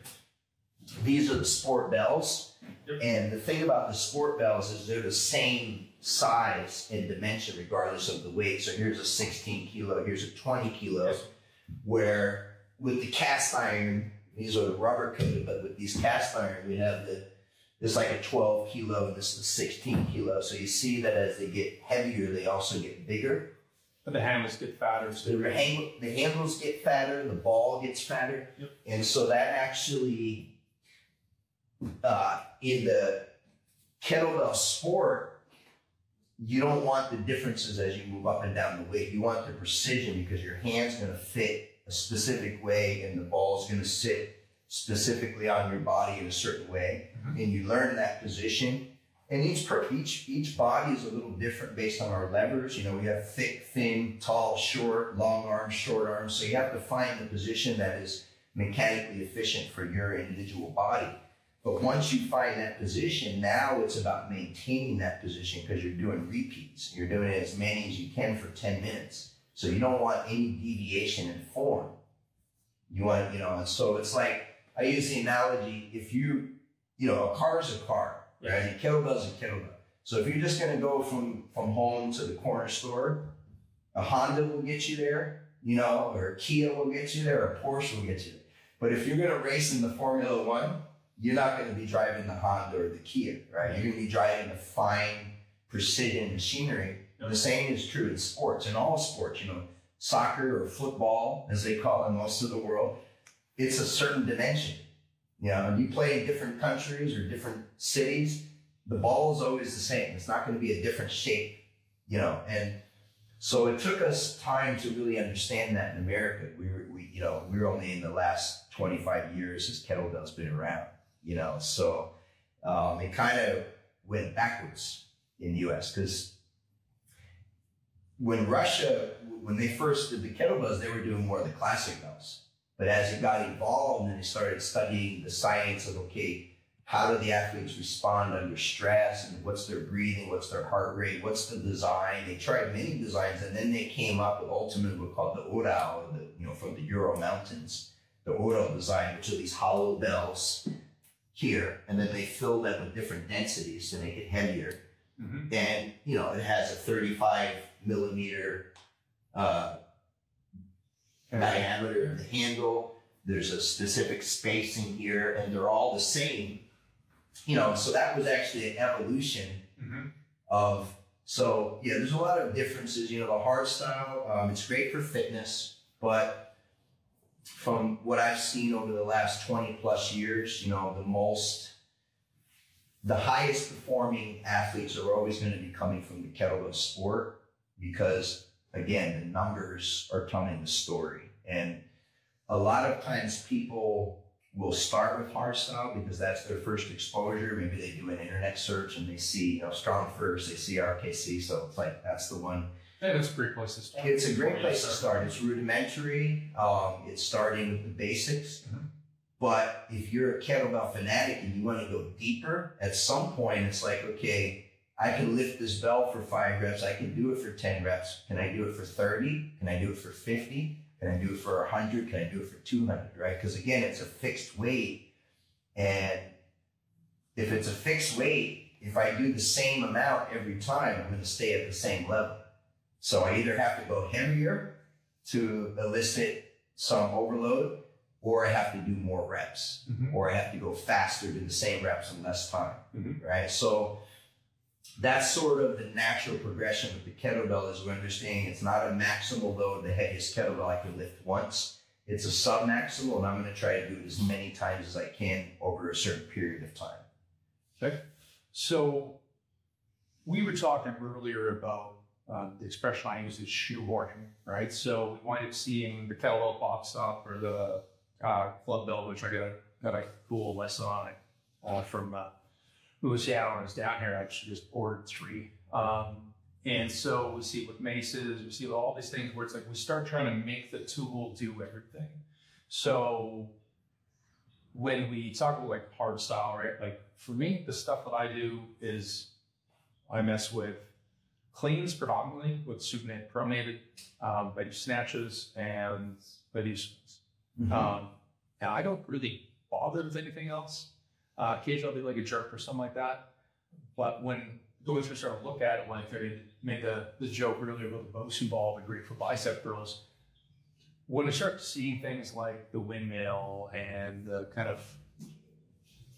Speaker 2: these are the sport bells. And the thing about the sport bells is they're the same size and dimension regardless of the weight. So here's a 16 kilo, here's a 20 kilo, where with the cast iron, these are the rubber coated, but with these cast iron, we have the this like a 12 kilo and this is a 16 kilo. So you see that as they get heavier, they also get bigger.
Speaker 1: The handles get fatter. So
Speaker 2: The, hang, the handles get fatter, the ball gets fatter,
Speaker 1: Yep.
Speaker 2: and so that actually, uh, in the kettlebell sport, you don't want the differences as you move up and down the weight. You want the precision because your hand's going to fit a specific way, and the ball's going to sit specifically on your body in a certain way,
Speaker 1: Mhm.
Speaker 2: and you learn that position. And each each each body is a little different based on our levers. You know, we have thick, thin, tall, short, long arms, short arms. So you have to find the position that is mechanically efficient for your individual body. But once you find that position, now it's about maintaining that position because you're doing repeats. You're doing it as many as you can for 10 minutes. So you don't want any deviation in form. You want, you know, and so it's like I use the analogy if you, you know, a car is a car, right? A kettlebell is a kettlebell. So if you're just gonna go from from home to the corner store, a Honda will get you there, you know, or a Kia will get you there, or a Porsche will get you there. But if you're gonna race in the Formula One, you're not gonna be driving the Honda or the Kia, right? You're gonna be driving the fine precision machinery. The same is true in sports, in all sports, you know, soccer or football, as they call it in most of the world, it's a certain dimension. You know, you play in different countries or different cities, the ball is always the same. It's not going to be a different shape, you know. And so it took us time to really understand that in America. We were, we, you know, we were only in the last 25 years as kettlebell's been around, you know. So um, it kind of went backwards in the U.S. because when Russia, when they first did the kettlebells, they were doing more of the classic bells. But as it got involved and they started studying the science of, okay, how do the athletes respond under stress and what's their breathing, what's their heart rate, what's the design? They tried many designs and then they came up with ultimately what called the Ural, the, you know, from the Ural Mountains, the Ural design, which are these hollow bells here. And then they fill them with different densities to make it heavier
Speaker 1: Mhm.
Speaker 2: and you know it has a 35 millimeter uh, diameter of the handle. There's a specific spacing here, and they're all the same. You know, so that was actually an evolution
Speaker 1: Mhm.
Speaker 2: of. So yeah, there's a lot of differences. You know, the hard style, um, it's great for fitness, but from what I've seen over the last 20 plus years, you know, the most, the highest performing athletes are always going to be coming from the kettlebell sport because again, the numbers are telling the story. And a lot of times people will start with hardstyle because that's their first exposure. Maybe they do an internet search and they see, you know, StrongFirst, they see RKC. So it's like, that's the one.
Speaker 1: Yeah, that's a great place to start.
Speaker 2: It's a great place to start. It's rudimentary. Um, it's starting with the basics.
Speaker 1: Mhm.
Speaker 2: But if you're a kettlebell fanatic and you want to go deeper, at some point it's like, okay, I can lift this bell for five reps. I can do it for 10 reps. Can I do it for 30? Can I do it for 50? Can I do it for 100? Can I do it for 200? Right? Because again, it's a fixed weight. And if it's a fixed weight, if I do the same amount every time, I'm going to stay at the same level. So I either have to go heavier to elicit some overload, or I have to do more reps,
Speaker 1: Mhm.
Speaker 2: or I have to go faster to the same reps in less time,
Speaker 1: Mhm.
Speaker 2: right? So that's sort of the natural progression with the kettlebell is we're understanding it's not a maximal load, the heaviest kettlebell I can lift once. It's a sub-maximal, and I'm going to try to do it as many times as I can over a certain period of time. Okay.
Speaker 1: So we were talking earlier about uh, the expression I use is shoehorning, right? So we wind up seeing the kettlebell box up or the uh, club bell, which I got a, cool lesson on it uh, from uh, Louisiana when I was down here. I actually just ordered three. Um, and so we see it with maces, we see all these things where it's like we start trying to make the tool do everything. So when we talk about like hard style, right? Like for me, the stuff that I do is I mess with cleans predominantly with supinated pronated, um, I do snatches and I do swings. Um, and I don't really bother with anything else. Uh, occasionally I'll do like a jerk or something like that. But when going through sort of look at it, when I made the, the joke earlier about the Bosu ball, the great for bicep girls, when I start seeing things like the windmill and the kind of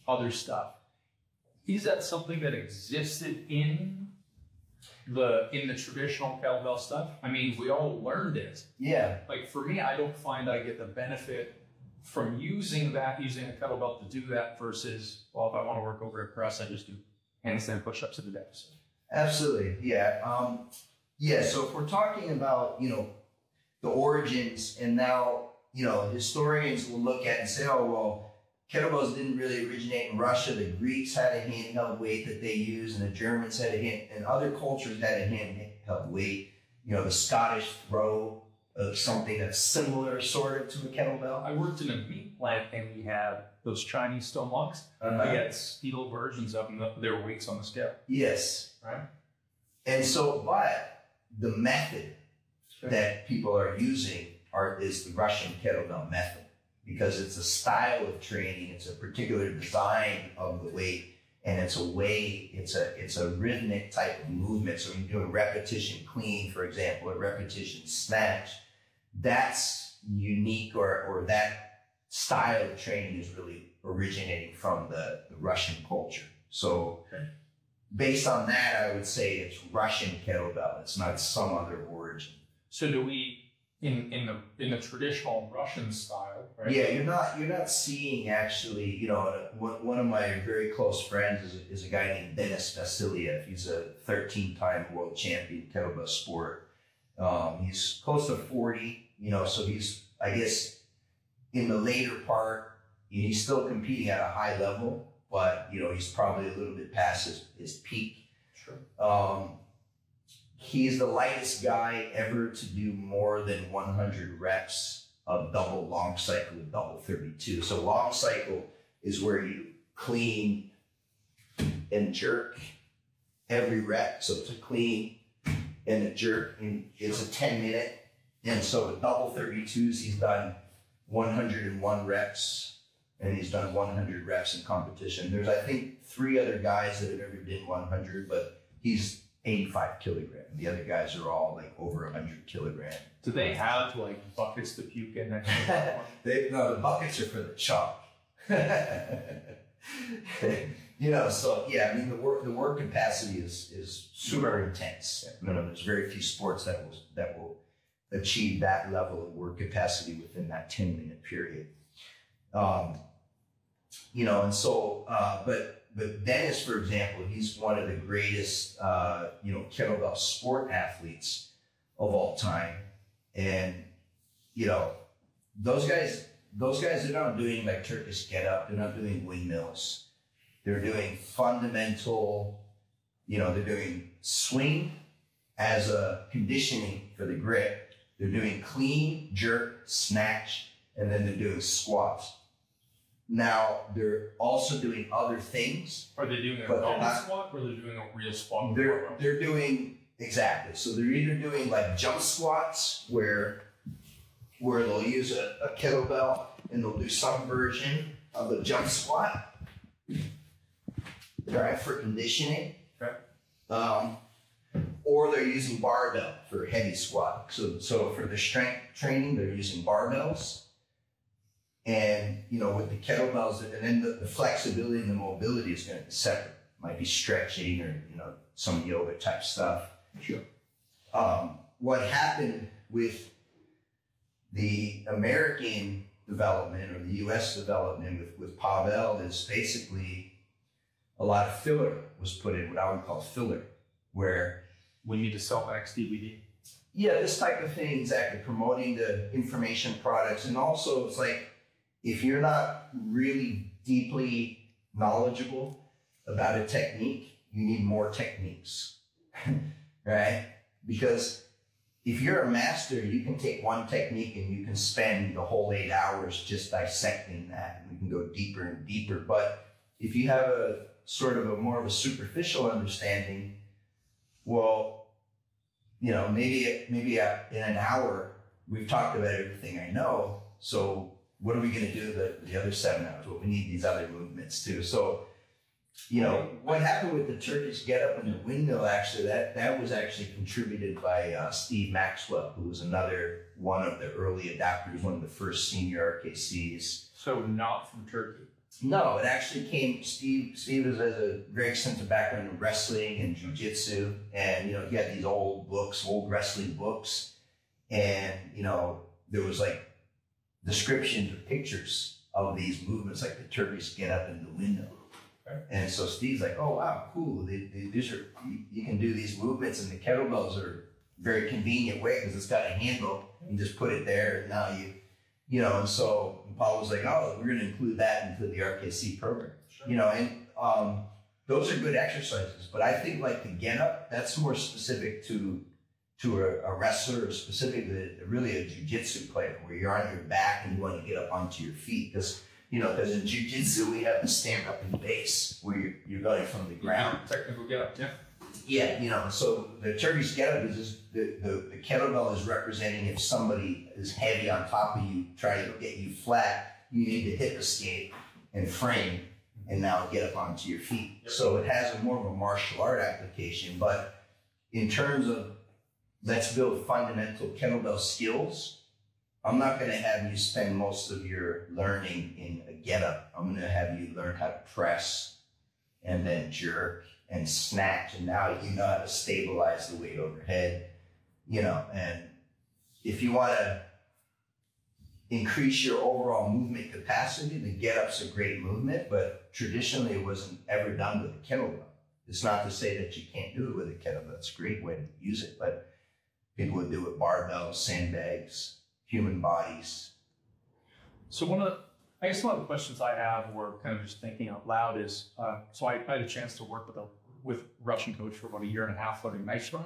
Speaker 1: other stuff, is that something that existed in the in the traditional kettlebell stuff? I mean, we all learned it.
Speaker 2: yeah,
Speaker 1: Like for me, I don't find I get the benefit from using that, using a kettlebell to do that versus, well, if I want to work over a press, I just do handstand push-ups at the deficit.
Speaker 2: Absolutely, yeah, um, yeah. So if we're talking about you know the origins, and now you know historians will look at and say, oh well, kettlebells didn't really originate in Russia. The Greeks had a handheld weight that they used, and the Germans had a hand, and other cultures had a handheld weight. You know, the Scottish throw of something that's similar, sort of, to a kettlebell.
Speaker 1: I worked in a meat plant and we had those Chinese stone logs.
Speaker 2: Uh,
Speaker 1: I had steel versions of them. There were weights on the scale,
Speaker 2: yes,
Speaker 1: right?
Speaker 2: and so, but the method
Speaker 1: Sure.
Speaker 2: that people are using are is the Russian kettlebell method because it's a style of training, it's a particular design of the weight, and it's a way, it's a it's a rhythmic type of movement. So when you do a repetition clean, for example, a repetition snatch, that's unique or or that style of training is really originating from the, the Russian culture. So
Speaker 1: Okay.
Speaker 2: based on that, I would say it's Russian kettlebell. It's not some other origin.
Speaker 1: So do we in in the in the traditional Russian style, right?
Speaker 2: Yeah, you're not you're not seeing actually. You know, one, one of my very close friends is a, is a guy named Denis Vasiliev. He's a 13 time world champion kettlebell sport. Um, he's close to 40. You know, so he's I guess in the later part, he's still competing at a high level, but you know he's probably a little bit past his, his peak.
Speaker 1: Sure.
Speaker 2: Um, he's the lightest guy ever to do more than 100 reps of double long cycle with double 32. So long cycle is where you clean and jerk every rep. So it's a clean and a jerk, and it's a 10 minute. And so with double 32s, he's done 101 reps and he's done 100 reps in competition. There's, I think, three other guys that have ever done 100, but he's 85 kilogram. The other guys are all like over 100 kilogram.
Speaker 1: Do they have like buckets to puke in? Next
Speaker 2: They, no, the buckets are for the chalk. you know, so yeah, I mean the work the work capacity is is super intense. You know, there's very few sports that will that will achieve that level of work capacity within that 10 minute period. Um, you know, and so uh, but but Denis, for example, he's one of the greatest uh, you know kettlebell sport athletes of all time, and you know those guys those guys are not doing like Turkish get up. They're not doing windmills. They're doing fundamental, you know, they're doing swing as a conditioning for the grip. They're doing clean, jerk, snatch, and then they're doing squats. Now they're also doing other things.
Speaker 1: Are they doing a
Speaker 2: not-
Speaker 1: squat or they're doing a real squat?
Speaker 2: They're they're doing exactly. So they're either doing like jump squats where where they'll use a, a kettlebell and they'll do some version of a jump squat. Right for conditioning.
Speaker 1: Okay.
Speaker 2: Um, or they're using barbell for heavy squat. So so for the strength training, they're using barbells. And you know, with the kettlebells, and then the, the flexibility and the mobility is going to be separate. Might be stretching or you know some yoga type stuff.
Speaker 1: Sure.
Speaker 2: Um, what happened with the American development or the U.S. development with with Pavel is basically a lot of filler was put in, what I would call filler, where
Speaker 1: We need to sell X DVD.
Speaker 2: yeah, this type of thing, exactly, promoting the information products. And also, it's like if you're not really deeply knowledgeable about a technique, you need more techniques, right? Because if you're a master, you can take one technique and you can spend the whole eight hours just dissecting that. And you can go deeper and deeper. But if you have a sort of a more of a superficial understanding, well, you know, maybe maybe in an hour we've talked about everything I know. So what are we going to do the, the other seven hours? Well, we need these other movements too. So, you know, what happened with the Turkish get up and the windmill? Actually, that that was actually contributed by uh, Steve Maxwell, who was another one of the early adapters, one of the first senior RKCs.
Speaker 1: So not from Turkey.
Speaker 2: No, it actually came. Steve Steve has a very extensive background in wrestling and jujitsu, and you know he had these old books, old wrestling books, and you know there was like descriptions or pictures of these movements, like the Turkish get up in the window. And so Steve's like, "Oh wow, cool! They, they, these are you, you can do these movements, and the kettlebells are very convenient way because it's got a handle. You just put it there, and now you you know, and so Pavel was like, oh, we're going to include that into the RKC program, you know, and um, those are good exercises. But I think like the get up, that's more specific to to a, a wrestler, specifically really a jujitsu player, where you're on your back and you want to get up onto your feet because. You know, because in jujitsu we have the stand up and base where you're, you're going from the ground.
Speaker 1: Technical get up, yeah.
Speaker 2: Yeah, you know, so the Turkish get up is just the, the, the kettlebell is representing if somebody is heavy on top of you, trying to get you flat, you need to hip escape and frame and now get up onto your feet. So it has a more of a martial art application, but in terms of let's build fundamental kettlebell skills, I'm not going to have you spend most of your learning in a get up. I'm going to have you learn how to press and then jerk and snatch. And now you know how to stabilize the weight overhead, you know, and if you want to increase your overall movement capacity, the get up's a great movement, but traditionally it wasn't ever done with a kettlebell. It's not to say that you can't do it with a kettlebell. It's a great way to use it, but people would do it barbells, sandbags, human bodies.
Speaker 1: So one of the, I guess one of the questions I have, or kind of just thinking out loud, is uh, so I, I had a chance to work with a with Russian coach for about a year and a half learning knife throwing.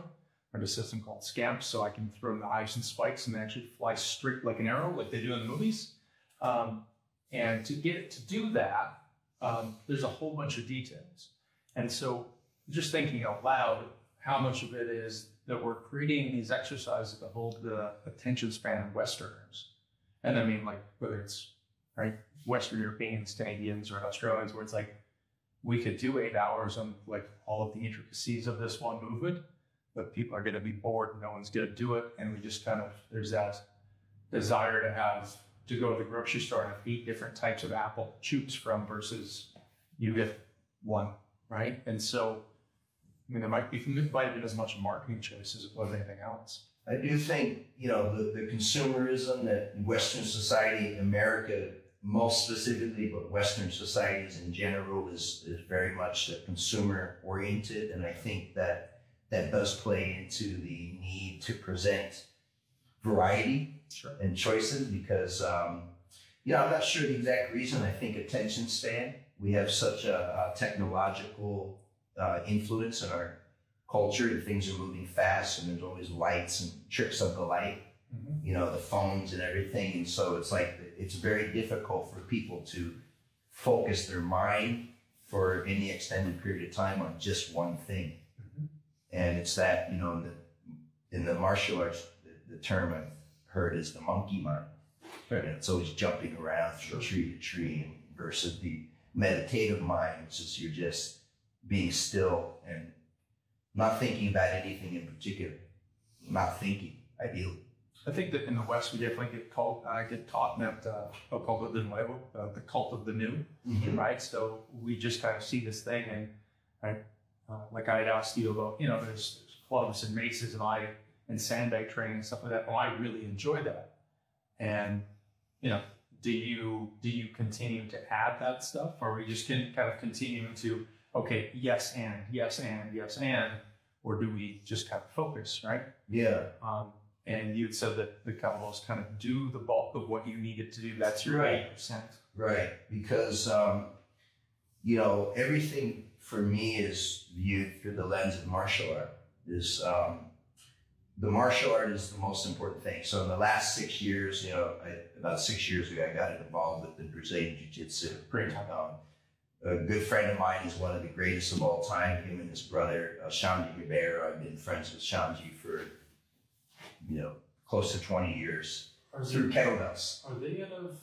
Speaker 1: I a system called Scamp, so I can throw in the ice and spikes and they actually fly straight like an arrow, like they do in the movies. Um, and to get to do that, um, there's a whole bunch of details. And so, just thinking out loud, how much of it is that we're creating these exercises to hold the attention span of Westerners, and I mean like whether it's right Western Europeans, Canadians, or Australians, where it's like we could do eight hours on like all of the intricacies of this one movement but people are going to be bored. And No one's going to do it, and we just kind of there's that desire to have to go to the grocery store and have eight different types of apple choose from versus you get one, right? And so, I mean, there might be might have been as much marketing choice as it was anything else.
Speaker 2: I do think, you know, the, the consumerism that Western society, America most specifically, but Western societies in general is, is very much consumer oriented. And I think that that does play into the need to present variety
Speaker 1: sure.
Speaker 2: and choices because, um, you know, I'm not sure the exact reason. I think attention span, we have such a, a technological uh, influence in our culture and things are moving fast and there's always lights and tricks of the light, mm-hmm. you know, the phones and everything. And so it's like, it's very difficult for people to focus their mind for any extended period of time on just one thing. And it's that, you know, in the, in the martial arts, the, the term I've heard is the monkey mind. Right. It's always jumping around from tree to tree versus the meditative mind, which is you're just being still and not thinking about anything in particular, not thinking, ideally.
Speaker 1: I think that in the West, we definitely get called, uh, get taught that uh, de Nuevo, uh, the cult of the new, mm-hmm. right? So we just kind of see this thing, and right, uh, like I had asked you about, you know, there's, there's clubs and maces and I and sandbag training and stuff like that. Oh, I really enjoy that. And you know, do you do you continue to add that stuff, or are we just can kind of continuing to okay, yes and yes and yes and, or do we just kind of focus, right?
Speaker 2: Yeah.
Speaker 1: Um, and you said that the kettlebells kind of do the bulk of what you needed to do. That's your eight percent.
Speaker 2: Right, because um, you know everything for me is viewed through the lens of martial art. Is um, the martial art is the most important thing. So in the last six years, you know, I, about six years ago, I got involved with the Brazilian Jiu-Jitsu.
Speaker 1: Great time. Um,
Speaker 2: a good friend of mine is one of the greatest of all time. Him and his brother, uh, Xande Ribeiro. I've been friends with Xande for, you know, close to 20 years
Speaker 1: are
Speaker 2: through they, kettlebells.
Speaker 1: Are they out of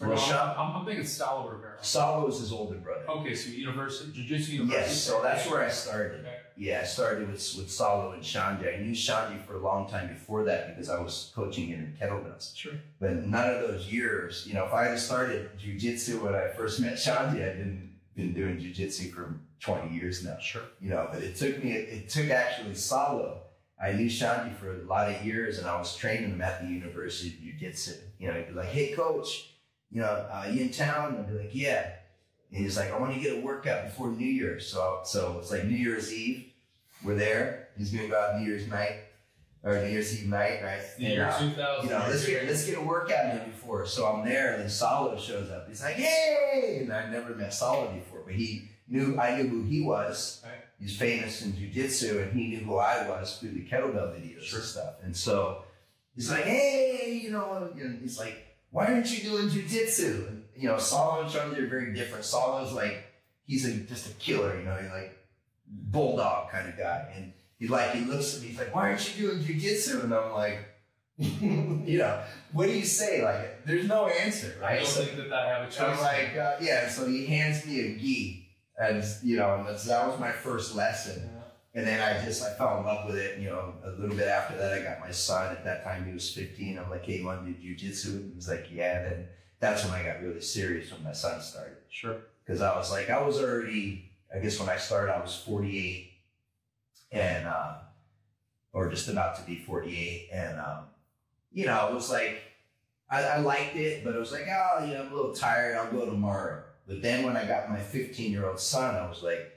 Speaker 1: well, I'm, I'm thinking Saulo Ribeiro.
Speaker 2: Saulo is his older brother.
Speaker 1: Okay, so university, jiu-jitsu university.
Speaker 2: Yes, so that's where I started. Okay. Yeah, I started with with Saulo and Xande. I knew Xande for a long time before that because I was coaching him in kettlebells.
Speaker 1: Sure.
Speaker 2: But none of those years, you know, if I had started jiu-jitsu when I first met Xande, I'd been been doing jiu-jitsu for 20 years now.
Speaker 1: Sure.
Speaker 2: You know, but it took me, it, it took actually Saulo. I knew Xande for a lot of years and I was training him at the University of Jiu-Jitsu. You know, he'd be like, hey, coach, you know, uh, you in town? I'd be like, yeah. And he's like, I want to get a workout before New Year's. So, so it's like New Year's Eve. We're there. He's going to go out New Year's night. or New Year's Eve night, right?
Speaker 3: The
Speaker 2: And,
Speaker 3: year
Speaker 2: uh,
Speaker 3: 2000.
Speaker 2: you know, let's get let's get a workout in before. So I'm there, and then Saulo shows up. He's like, "Hey!" And I never met Saulo before, but he knew I knew who he was.
Speaker 3: Right.
Speaker 2: He's famous in jujitsu, and he knew who I was through the kettlebell videos
Speaker 3: Sure.
Speaker 2: and stuff. And so he's like, "Hey!" You know, and he's like, "Why aren't you doing jujitsu?" And you know, Saulo and Charlie are very different. Saulo's like he's a, just a killer. You know, he's like bulldog kind of guy, and he like he looks at me. He's like, "Why aren't you doing jujitsu?" And I'm like. you know, what do you say? Like, there's no answer, right?
Speaker 3: I don't
Speaker 2: So,
Speaker 3: think that I have a
Speaker 2: so I'm like, uh, yeah. So he hands me a gi, and you know, and that was my first lesson.
Speaker 3: Yeah.
Speaker 2: And then I just I fell in love with it. You know, a little bit after that, I got my son. At that time, he was 15. I'm like, hey, you want to do jujitsu? And he's like, yeah. Then that's when I got really serious when my son started
Speaker 1: Sure.
Speaker 2: because I was like, I was already, I guess when I started, I was 48 and, uh, or just about to be 48. And, um, you know, it was like, I, I liked it, but it was like, oh, you know, I'm a little tired. I'll go tomorrow. But then when I got my 15 year old son, I was like,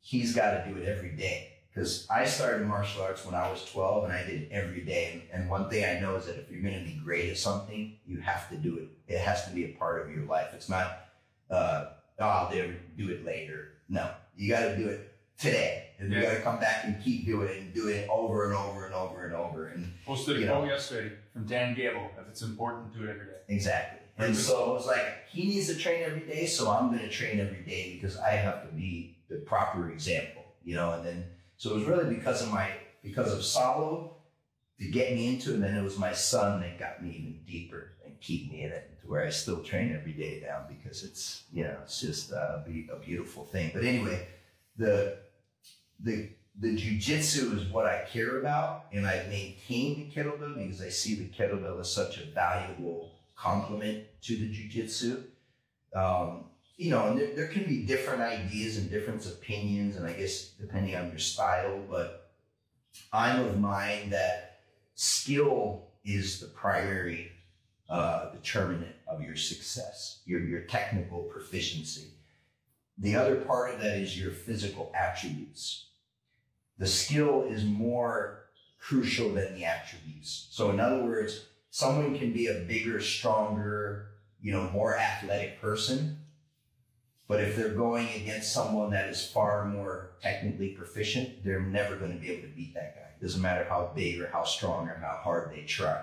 Speaker 2: he's got to do it every day. Because I started martial arts when I was 12 and I did it every day. And, one thing I know is that if you're going to be great at something, you have to do it. It has to be a part of your life. It's not, uh, oh, I'll do it, later. No, you got to do it today. And you
Speaker 3: Yeah.
Speaker 2: got to come back and keep doing it and do it over and over and over and over. And
Speaker 1: Posted a
Speaker 2: You
Speaker 1: quote yesterday from Dan Gable. If it's important, do it every day.
Speaker 2: Exactly. And so it was like, he needs to train every day, so I'm going to train every day because I have to be the proper example, you know. And then, so it was really because of my, because of Saulo to get me into it. And then it was my son that got me even deeper and keep me in it to where I still train every day now because it's, you know, it's just uh, be a beautiful thing. But anyway, the, the, the jujitsu is what I care about, and I maintain the kettlebell because I see the kettlebell as such a valuable complement to the jujitsu. Um, you know, and there, there can be different ideas and different opinions, and I guess depending on your style, but I'm of mind that skill is the primary uh, determinant of your success, your, your technical proficiency. The other part of that is your physical attributes. The skill is more crucial than the attributes. So, in other words, someone can be a bigger, stronger, you know, more athletic person, but if they're going against someone that is far more technically proficient, they're never going to be able to beat that guy. Doesn't matter how big or how strong or how hard they try.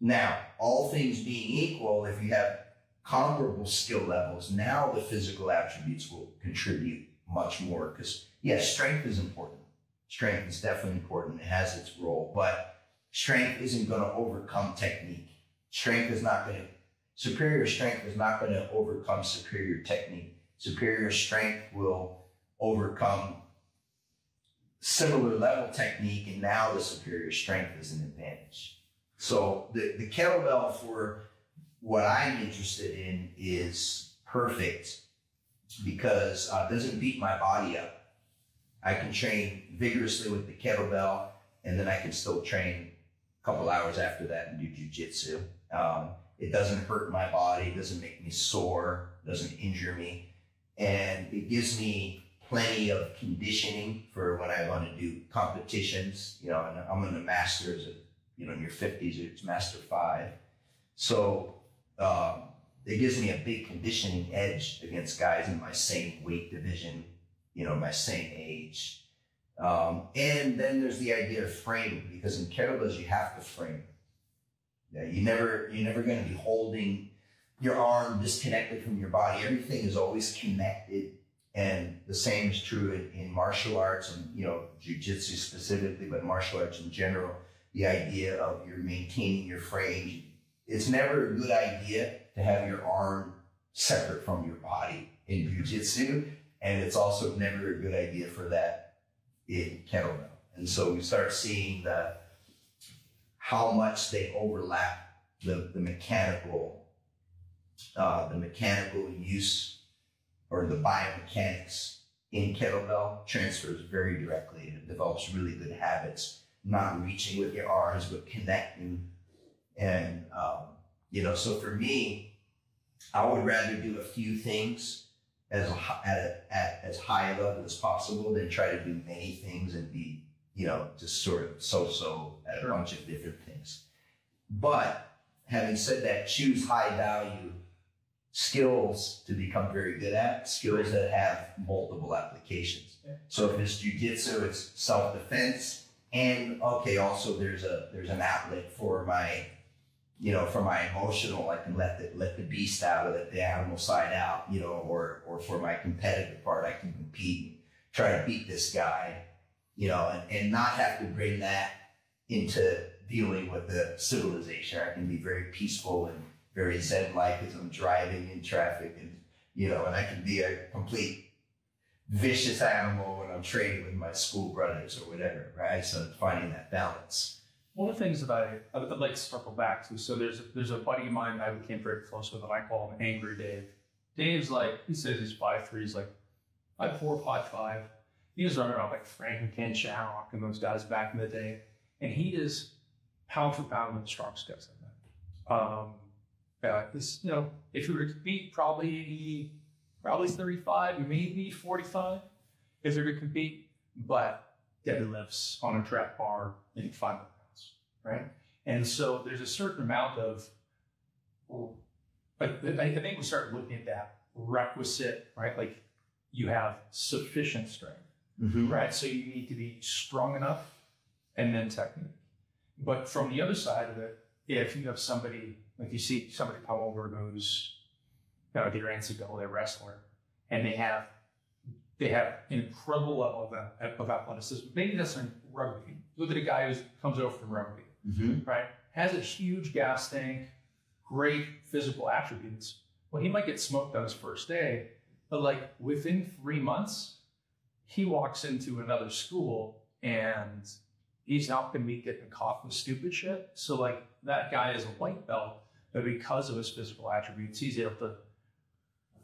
Speaker 2: Now, all things being equal, if you have comparable skill levels, now the physical attributes will contribute much more because, yes, strength is important. Strength is definitely important. It has its role, but strength isn't going to overcome technique. Strength is not going to, superior strength is not going to overcome superior technique. Superior strength will overcome similar level technique, and now the superior strength is an advantage. So the, the kettlebell for what I'm interested in is perfect because uh, it doesn't beat my body up. I can train vigorously with the kettlebell, and then I can still train a couple hours after that and do jujitsu. Um, it doesn't hurt my body, doesn't make me sore, doesn't injure me, and it gives me plenty of conditioning for when I want to do competitions. You know, I'm in the masters, you know, in your 50s, it's master five. So um, it gives me a big conditioning edge against guys in my same weight division, you know, my same age. Um, and then there's the idea of framing because in kettlebells you have to frame. Yeah, you never you're never going to be holding your arm disconnected from your body. Everything is always connected, and the same is true in, in martial arts and you know jujitsu specifically, but martial arts in general. The idea of you're maintaining your frame. It's never a good idea to have your arm separate from your body in jujitsu, and it's also never a good idea for that in kettlebell. And so we start seeing the how much they overlap the, the mechanical uh, the mechanical use or the biomechanics in kettlebell transfers very directly and it develops really good habits not reaching with your arms but connecting and um, you know so for me i would rather do a few things as a, at, a, at as high a level as possible than try to do many things and be you know, just sort of so-so at a bunch of different things. But having said that, choose high value skills to become very good at, skills that have multiple applications.
Speaker 1: Yeah.
Speaker 2: So if it's jujitsu, it's self-defense, and okay, also there's a there's an outlet for my, you know, for my emotional. I can let the let the beast out, or let the animal side out, you know, or or for my competitive part, I can compete, and try to beat this guy, you know, and, and not have to bring that into dealing with the civilization. I can be very peaceful and very zen-like as I'm driving in traffic, and you know, and I can be a complete vicious animal when I'm training with my school brothers or whatever, right? So finding that balance.
Speaker 1: One of the things that I I'd like to circle back to. So there's there's a buddy of mine that I became very close with, and I call him Angry Dave. Dave's like he says he's five three. He's like five four, five five. He was running around like Frank and Ken Shamrock and those guys back in the day, and he is pound for pound of the strongest guys I met. Um, yeah, this you know if you were to compete, probably probably thirty five, maybe forty five, if you're to compete, but deadlifts on a trap bar in 500 pounds, right? And so there's a certain amount of, like, I I think we start looking at that requisite, right? Like you have sufficient strength,
Speaker 2: Mm-hmm.
Speaker 1: right? So you need to be strong enough and then technique. But from the other side of it, if you have somebody, like you see somebody come over who's, you know, they're NCAA wrestler and they have they have an incredible level of, of athleticism. Maybe that's in rugby. Look at a guy who comes over from rugby,
Speaker 2: Mm-hmm.
Speaker 1: right? Has a huge gas tank, great physical attributes. Well, he might get smoked on his first day, but like within three months, he walks into another school and he's not going to be getting caught with stupid shit. So like that guy is a white belt, but because of his physical attributes, he's able to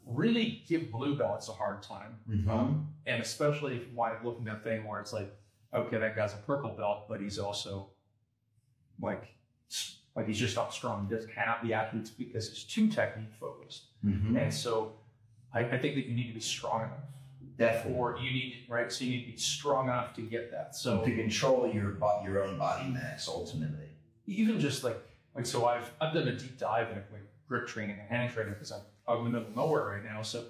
Speaker 1: really give blue belts a hard time.
Speaker 2: Mm-hmm.
Speaker 1: Um, and especially if you wind up looking at that thing where it's like, okay, that guy's a purple belt, but he's also like, like he's just not strong. He doesn't have the attributes because he's too technique focused.
Speaker 2: Mm-hmm.
Speaker 1: And so I, I think that you need to be strong enough.
Speaker 2: Definitely.
Speaker 1: Or you need, right? So you need to be strong enough to get that. So
Speaker 2: to control your your own body mass ultimately.
Speaker 1: even just like, like, so I've, I've done a deep dive in like grip training and hand training because I'm, I'm in the middle of nowhere right now. So,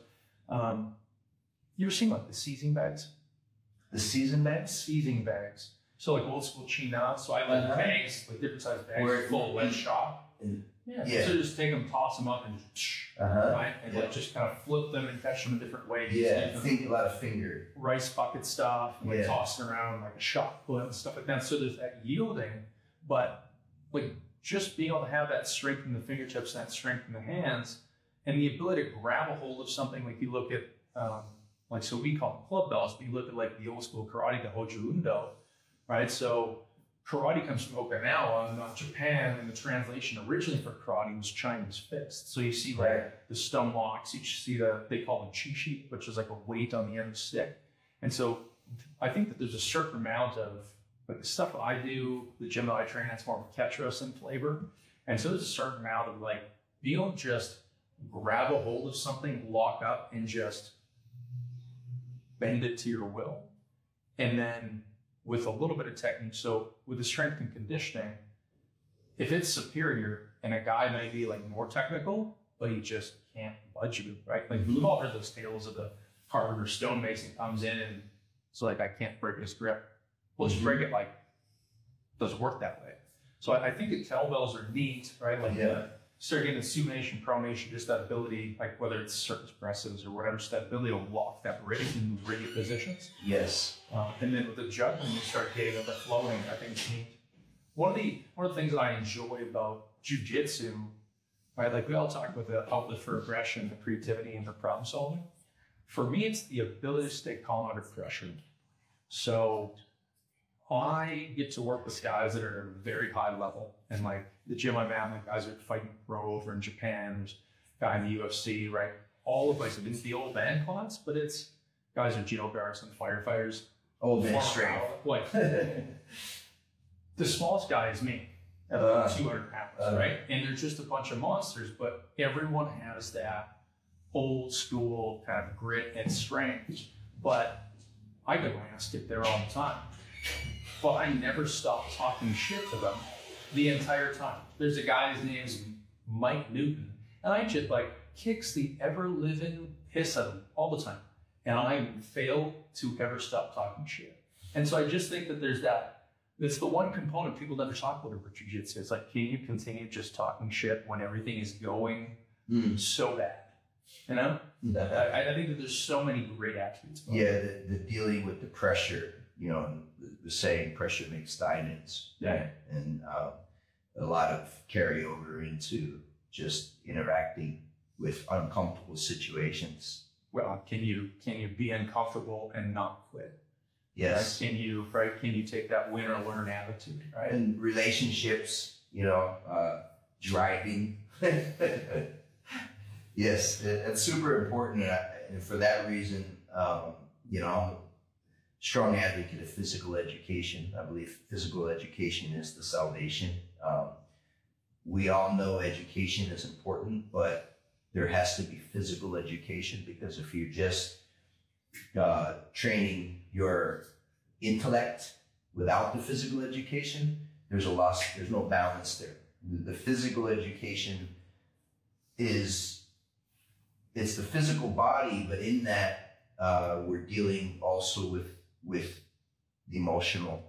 Speaker 1: um, you ever seen like the seizing bags?
Speaker 2: The season bags.
Speaker 1: seizing bags. So like old school China. So I like
Speaker 2: Uh-huh.
Speaker 1: bags, like different size bags,
Speaker 2: Where-
Speaker 1: full lead shot. Yeah.
Speaker 2: yeah.
Speaker 1: So just take them, toss them up, and just,
Speaker 2: Uh huh.
Speaker 1: right, and like just kind of flip them and catch them in different ways.
Speaker 2: Yeah. Think a lot of finger.
Speaker 1: rice bucket stuff, and, like
Speaker 2: Yeah.
Speaker 1: tossing around like a shot put and stuff like that. So there's that yielding, but like just being able to have that strength in the fingertips, that strength in the hands, and the ability to grab a hold of something. Like you look at, um, like so we call them club bells, but you look at like the old school karate, the Hojo Undo, right? So karate comes from Okinawa, not Japan, and the translation originally for karate was Chinese fist. So you see like
Speaker 2: Right.
Speaker 1: the stone locks, you see the they call them chi shi, which is like a weight on the end of the stick. And so I think that there's a certain amount of like the stuff I do, the gym that I train, that's more of a ketros and flavor. And so there's a certain amount of like, you don't just grab a hold of something, lock up, and just bend it to your will. And then with a little bit of technique, so with the strength and conditioning, if it's superior and a guy may be like more technical, but he just can't budge you, right? Like we've all heard those tales of the carpenter stonemason comes in and it's like I can't break his grip. Well, just break it mm-hmm. like doesn't work that way. So I, I think the kettlebells are neat, right? Like
Speaker 2: Yeah.
Speaker 1: The start getting the supination, pronation, just that ability, like whether it's certain presses or whatever, just that ability to lock that meridian in rigid positions.
Speaker 2: Yes.
Speaker 1: Uh, and then with the juggling, you start getting up the flowing. I think it's neat. One of the one of the things that I enjoy about jujitsu, right? Like we all talk about the outlet for aggression, the creativity, and the problem solving. For me, it's the ability to stay calm under pressure. So I get to work with guys that are at a very high level, and like the gym I'm at, like guys are fighting pro over in Japan. There's a guy in the UFC, right? All of like it's the old band class, but it's guys are Gino Barris and firefighters.
Speaker 2: Old man strength.
Speaker 1: Like the smallest guy is me, at
Speaker 2: Uh,
Speaker 1: 200 pounds,
Speaker 2: uh.
Speaker 1: right? And they're just a bunch of monsters, but everyone has that old school kind of grit and strength. But I get my ass kicked there all the time. but I never stop talking shit to them the entire time. There's a guy, his name's Mike Newton, and I just like kicks the ever living piss out of him all the time. And I fail to ever stop talking shit. And so I just think that there's that. That's the one component people never talk about about jujitsu. It's like, can you continue just talking shit when everything is going
Speaker 2: Mm.
Speaker 1: so bad? You know? I, I think that there's so many great attributes. about.
Speaker 2: Yeah, the, the dealing with the pressure, you know, the, the saying pressure makes diamonds.
Speaker 1: Yeah.
Speaker 2: And um, a lot of carryover into just interacting with uncomfortable situations.
Speaker 1: Well, can you can you be uncomfortable and not quit?
Speaker 2: Yes.
Speaker 1: Right? Can you right? Can you take that win or learn attitude? Right.
Speaker 2: And relationships, you know, uh, driving. yes, it- it's super important. And, I, and for that reason, um, you know, strong advocate of physical education. I believe physical education is the salvation. Um, we all know education is important, but there has to be physical education because if you're just uh, training your intellect without the physical education, there's a loss, there's no balance there. The, physical education is it's the physical body, but in that uh, we're dealing also with with the emotional,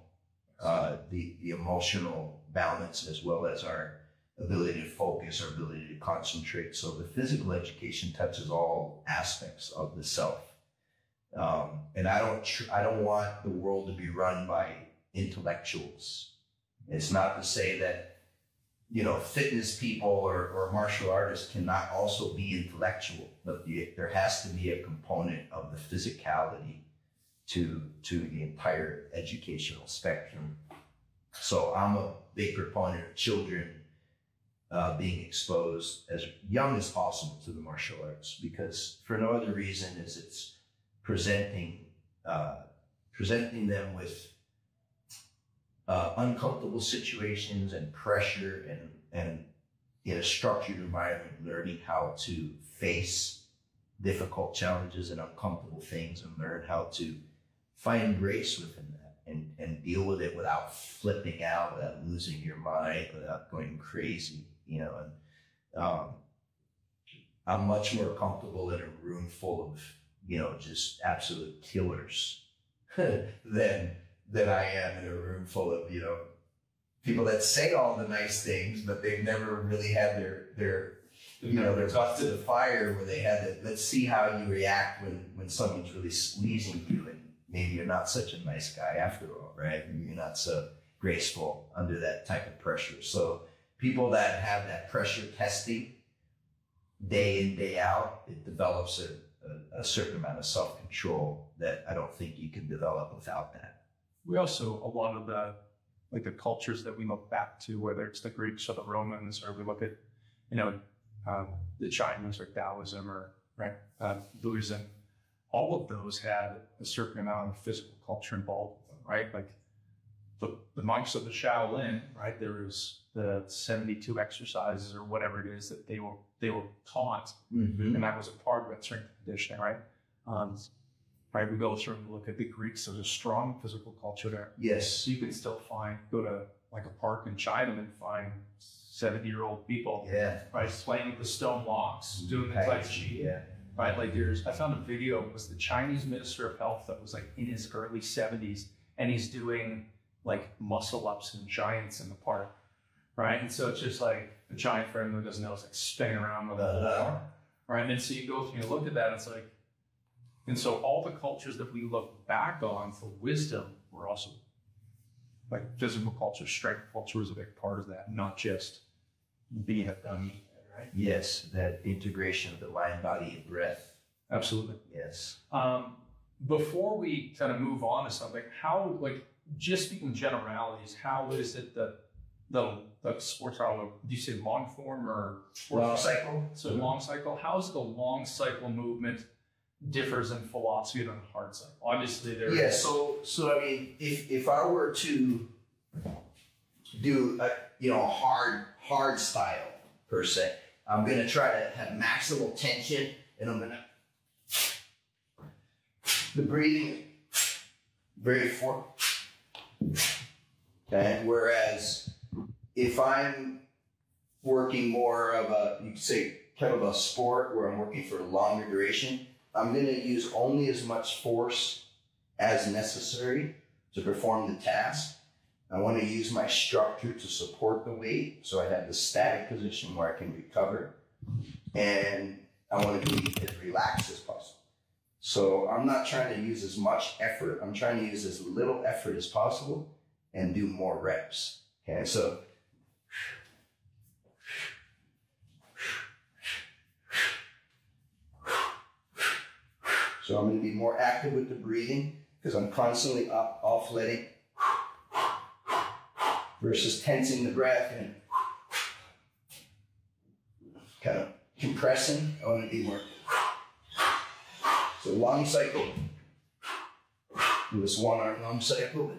Speaker 2: uh, the the emotional balance as well as our ability to focus, our ability to concentrate. So the physical education touches all aspects of the self. Um, and I don't, tr- I don't want the world to be run by intellectuals. It's not to say that, you know, fitness people or, or martial artists cannot also be intellectual, but the, there has to be a component of the physicality to, to the entire educational spectrum. So I'm a big proponent of children uh, being exposed as young as possible to the martial arts because for no other reason is it's presenting uh, presenting them with uh, uncomfortable situations and pressure and and in a structured environment learning how to face difficult challenges and uncomfortable things and learn how to find grace within that and, and deal with it without flipping out without losing your mind without going crazy you know and um, i'm much more comfortable in a room full of you know, just absolute killers than than I am in a room full of, you know, people that say all the nice things, but they've never really had their their you know butt to the fire where they had to let's see how you react when when someone's really squeezing you and maybe you're not such a nice guy after all, right? You're not so graceful under that type of pressure. So people that have that pressure testing day in, day out, it develops a a, a certain amount of self control that I don't think you can develop without that.
Speaker 1: We also a lot of the like the cultures that we look back to, whether it's the Greeks or the Romans, or we look at you know um, the Chinese or Taoism or right uh, Buddhism. All of those had a certain amount of physical culture involved with them, right? Like the, the monks of the Shaolin, right? There was the 72 exercises or whatever it is that they were they were taught
Speaker 2: Mm-hmm.
Speaker 1: and that was a part of it, strength conditioning, right? Um, right, we go sort of look at the Greeks. There's a strong physical culture there.
Speaker 2: Yes.
Speaker 1: You can still find go to like a park in China and find seventy year old people,
Speaker 2: Yeah.
Speaker 1: right, playing with the stone blocks, doing the tai chi,
Speaker 2: Yeah.
Speaker 1: Right? Like there's, I found a video. It was the Chinese Minister of Health that was like in his early seventies, and he's doing like muscle ups and giants in the park, right? And so it's just like a giant for anyone who doesn't know, it's like spinning around with a right? And then so you go and you look at that, it's like, and so all the cultures that we look back on for wisdom were also like physical culture, strength culture was a big part of that, not just being a dummy, right?
Speaker 2: Yes. That integration of the mind, body, and breath.
Speaker 1: Absolutely.
Speaker 2: Yes.
Speaker 1: Um, before we kind of move on to something, how like just speaking generalities, how is it that the the sports are do you say long form or
Speaker 2: Long cycle.
Speaker 1: So long cycle. How is the long cycle movement differs in philosophy than the hard cycle? Obviously, there.
Speaker 2: Yeah. So so I mean, if if I were to do a you know a hard hard style per se, I'm gonna try to have maximal tension, and I'm gonna the breathing very for Okay. Whereas if I'm working more of a, you could say, kettlebell sport where I'm working for a longer duration, I'm to use only as much force as necessary to perform the task. I want to use my structure to support the weight. So I have the static position where I can recover. And I want to be as relaxed as possible. So I'm not trying to use as much effort. I'm trying to use as little effort as possible and do more reps. Okay, so so I'm going to be more active with the breathing because I'm constantly up, offletting versus tensing the breath and kind of compressing. I want to be more. So long cycle. Do this one arm long cycle.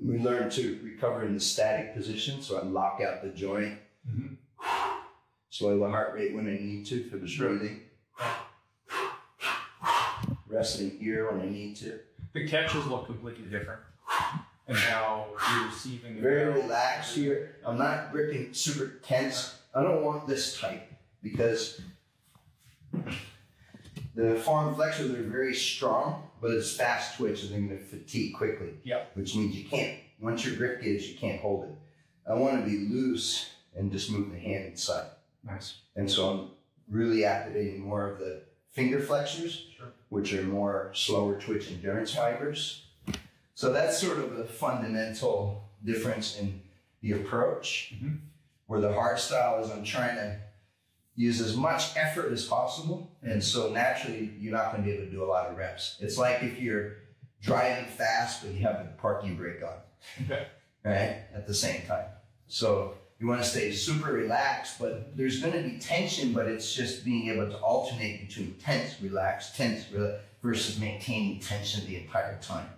Speaker 2: We learn to recover in the static position, so I lock out the joint.
Speaker 1: Mhm.
Speaker 2: Slow the heart rate when I need to for the
Speaker 1: Sure.
Speaker 2: breathing. Resting here when I need to.
Speaker 1: The catches look completely different, and how you're receiving. the
Speaker 2: Very relaxed here. I'm not gripping super tense. I don't want this tight because the forearm flexors are very strong, but it's fast twitch and they're going to fatigue quickly.
Speaker 1: Yeah.
Speaker 2: Which means you can't, once your grip gets, you can't hold it. I want to be loose and just move the hand inside.
Speaker 1: Nice.
Speaker 2: And so I'm really activating more of the finger flexors,
Speaker 1: Sure.
Speaker 2: Which are more slower twitch endurance fibers. So that's sort of a fundamental difference in the approach.
Speaker 1: Mhm.
Speaker 2: Where the hard style is I'm trying to use as much effort as possible. And so naturally, you're not going to be able to do a lot of reps. It's like if you're driving fast, but you have the parking brake on
Speaker 1: Okay.
Speaker 2: right, at the same time. So you want to stay super relaxed, but there's going to be tension, but it's just being able to alternate between tense, relaxed, tense, versus maintaining tension the entire time.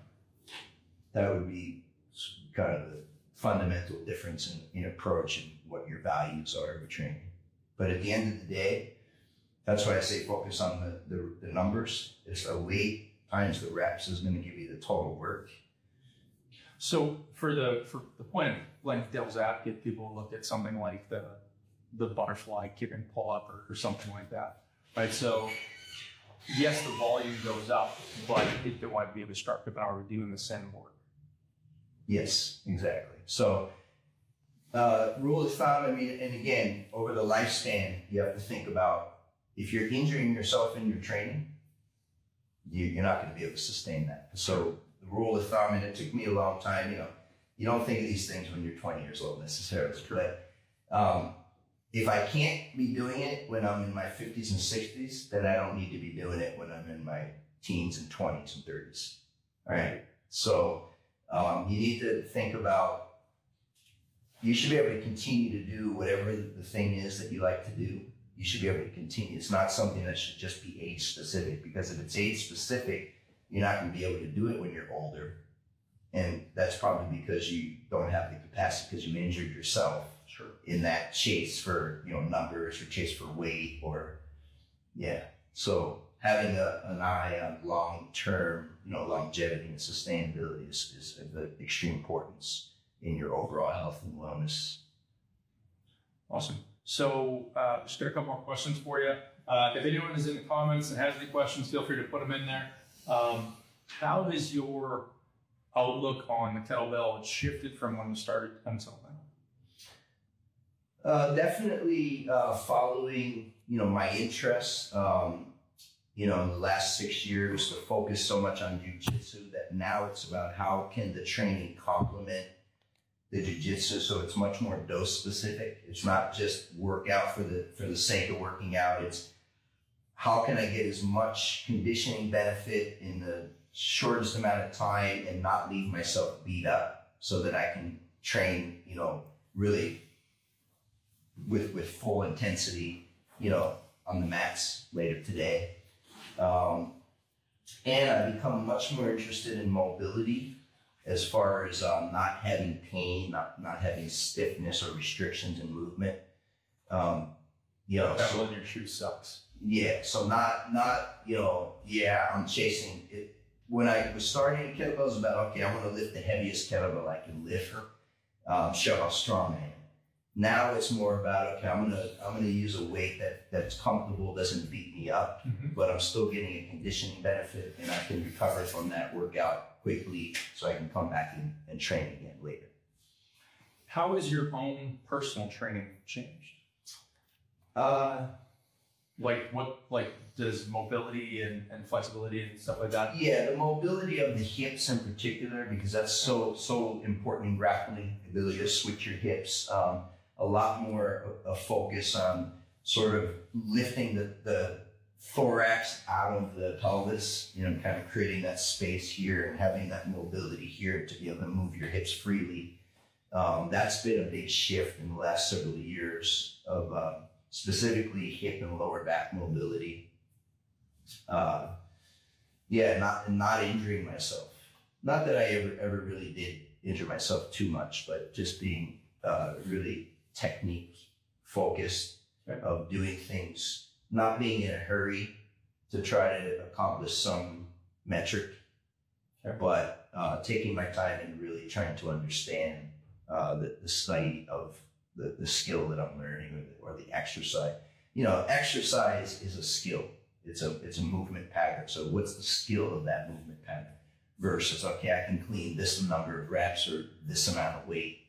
Speaker 2: That would be kind of the fundamental difference in, in approach and what your values are of a training. But at the end of the day, that's why I say focus on the, the, the numbers. It's the weight times the reps is going to give you the total work.
Speaker 1: So for the for the point like devil's advocate, people look at something like the the butterfly kick and pull up or, or something like that, right? So yes, the volume goes up, but they want to be start the power doing the same work.
Speaker 2: Yes, exactly. So, uh, rule of thumb, I mean, and again, over the lifespan, you have to think about if you're injuring yourself in your training, you, you're not going to be able to sustain that. So, the rule of thumb, and it took me a long time, you know, you don't think of these things when you're 20 years old necessarily, but um, if I can't be doing it when I'm in my 50s and 60s, then I don't need to be doing it when I'm in my teens and 20s and 30s. All right. So, um, you need to think about you should be able to continue to do whatever the thing is that you like to do. You should be able to continue. It's not something that should just be age specific because if it's age specific, you're not going to be able to do it when you're older. And that's probably because you don't have the capacity because you injured yourself
Speaker 1: Sure.
Speaker 2: in that chase for you know numbers or chase for weight or yeah so having a, an eye on long term you know longevity and sustainability is, is of extreme importance in your overall health and wellness
Speaker 1: Awesome. So uh, just got a couple more questions for you. Uh, if anyone is in the comments and has any questions, feel free to put them in there. Um, how has your outlook on the kettlebell shifted from when you started until now?
Speaker 2: Uh, definitely uh, following, you know, my interests. Um, you know, in the last six years, to focus so much on jujitsu that now it's about how can the training complement the jujitsu. So it's much more dose specific. It's not just workout for the for the sake of working out. It's how can I get as much conditioning benefit in the shortest amount of time and not leave myself beat up, so that I can train, you know, really with with full intensity, you know, on the mats later today. Um, and I become much more interested in mobility as far as um, not having pain, not not having stiffness or restrictions in movement. Um, you know, so-
Speaker 1: Pebble in your shoe sucks.
Speaker 2: Yeah, so not not you know, yeah, I'm chasing it. When I was starting kettlebells, it was about okay, I want to lift the heaviest kettlebell I can lift, um, show how strong I am. Now it's more about okay, I'm gonna I'm gonna use a weight that that's comfortable, doesn't beat me up, but I'm still getting a conditioning benefit, and I can recover from that workout quickly, so I can come back and, and train again later.
Speaker 1: How has your own personal training changed?
Speaker 2: Uh,
Speaker 1: Like what, like does mobility and, and flexibility and stuff like that?
Speaker 2: Yeah, the mobility of the hips in particular, because that's so so important in grappling, ability to switch your hips. Um, a lot more a, focus on sort of lifting the, the thorax out of the pelvis, you know, kind of creating that space here and having that mobility here to be able to move your hips freely. Um, that's been a big shift in the last several years of uh, specifically hip and lower back mobility. Uh, yeah, not not injuring myself. Not that I ever ever really did injure myself too much, but just being uh, really technique focused
Speaker 1: Okay.
Speaker 2: of doing things, not being in a hurry to try to accomplish some metric,
Speaker 1: Okay.
Speaker 2: but uh, taking my time and really trying to understand uh, the, the site of the, the skill that I'm learning or the, or the exercise. You know, exercise is a skill. It's a it's a movement pattern. So what's the skill of that movement pattern versus okay, I can clean this number of reps or this amount of weight.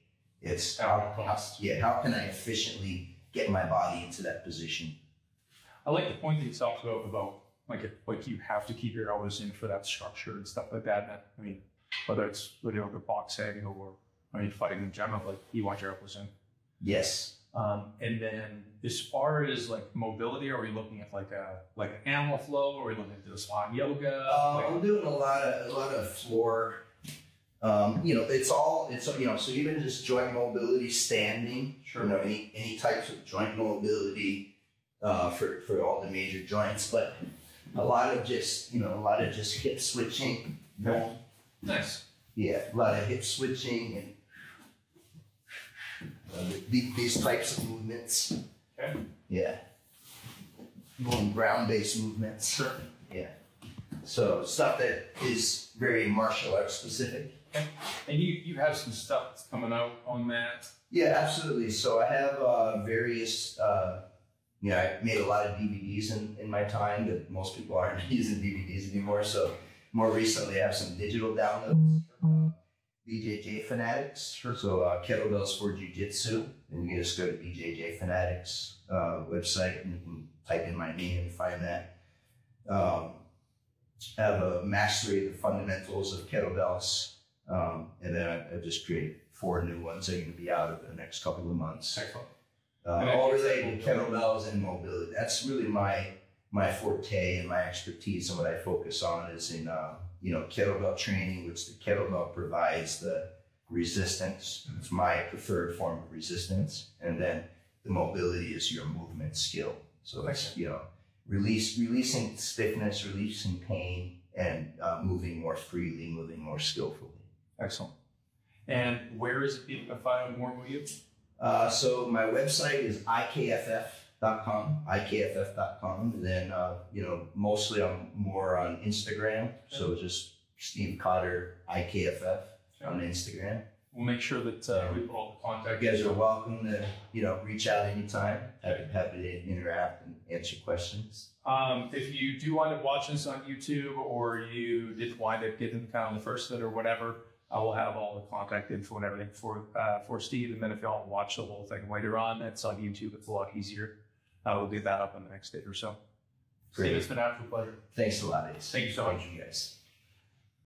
Speaker 2: It's how, how yeah, how can I efficiently get my body into that position?
Speaker 1: I like the point that you talked about about like if, like you have to keep your elbows in for that structure and stuff like that. I mean, whether it's video or boxing or I mean fighting in general, like you want your elbows in.
Speaker 2: Yes.
Speaker 1: Um, and then as far as like mobility, are we looking at like a like an animal flow, or are we looking at the spot yoga?
Speaker 2: Uh,
Speaker 1: Like-
Speaker 2: I'm doing a lot of a lot of floor. Um, you know, it's all it's you know. So even just joint mobility, standing.
Speaker 1: Sure.
Speaker 2: You know, any any types of joint mobility uh, for for all the major joints, but a lot of just you know a lot of just hip switching.
Speaker 1: Okay. Nice.
Speaker 2: Yeah, a lot of hip switching and uh, the- these types of movements.
Speaker 1: Okay.
Speaker 2: Yeah. Going ground-based movements.
Speaker 1: Sure.
Speaker 2: Yeah. So stuff that is very martial arts specific.
Speaker 1: And you you have some stuff that's coming out on that.
Speaker 2: Yeah, absolutely. So I have uh, various. Uh, you know, I made a lot of DVDs in, in my time that most people aren't using DVDs anymore. So more recently, I have some digital downloads. BJJ Fanatics. So uh, kettlebells for jujitsu, and you can just go to BJJ Fanatics uh, website and you can type in my name and find that. Um, I have a mastery of the fundamentals of kettlebells, um, and then I, I've just created four new ones that are going to be out over the next couple of months.
Speaker 1: Excellent.
Speaker 2: Uh,
Speaker 1: I
Speaker 2: all related to kettlebells and mobility. That's really my my forte and my expertise, and what I focus on is in uh, you know kettlebell training, which the kettlebell provides the resistance. It's my preferred form of resistance, and then the mobility is your movement skill. So it's you know release releasing stiffness, releasing pain, and uh, moving more freely, moving more skillfully.
Speaker 1: Excellent. And where is it people can find more about you?
Speaker 2: Uh, so my website is ikff.com, ikff.com. And then, uh, you know, mostly I'm more on Instagram. So just Steve Cotter, IKFF on Instagram.
Speaker 1: We'll make sure that uh, we put all the contact.
Speaker 2: You guys are welcome to, you know, reach out anytime. Happy, happy to interact and answer questions.
Speaker 1: Um, if you do wind up watching this on YouTube or you did wind up getting kind of the first of it or whatever, I will have all the contact info and everything for uh, for Steve. And then if y'all watch the whole thing later on, it's on YouTube. It's a lot easier. I will do that up in the next day or so.
Speaker 2: Great.
Speaker 1: Steve, it's been an absolute pleasure.
Speaker 2: Thanks a lot, Ace.
Speaker 1: Thank you so much.
Speaker 2: Thank you guys.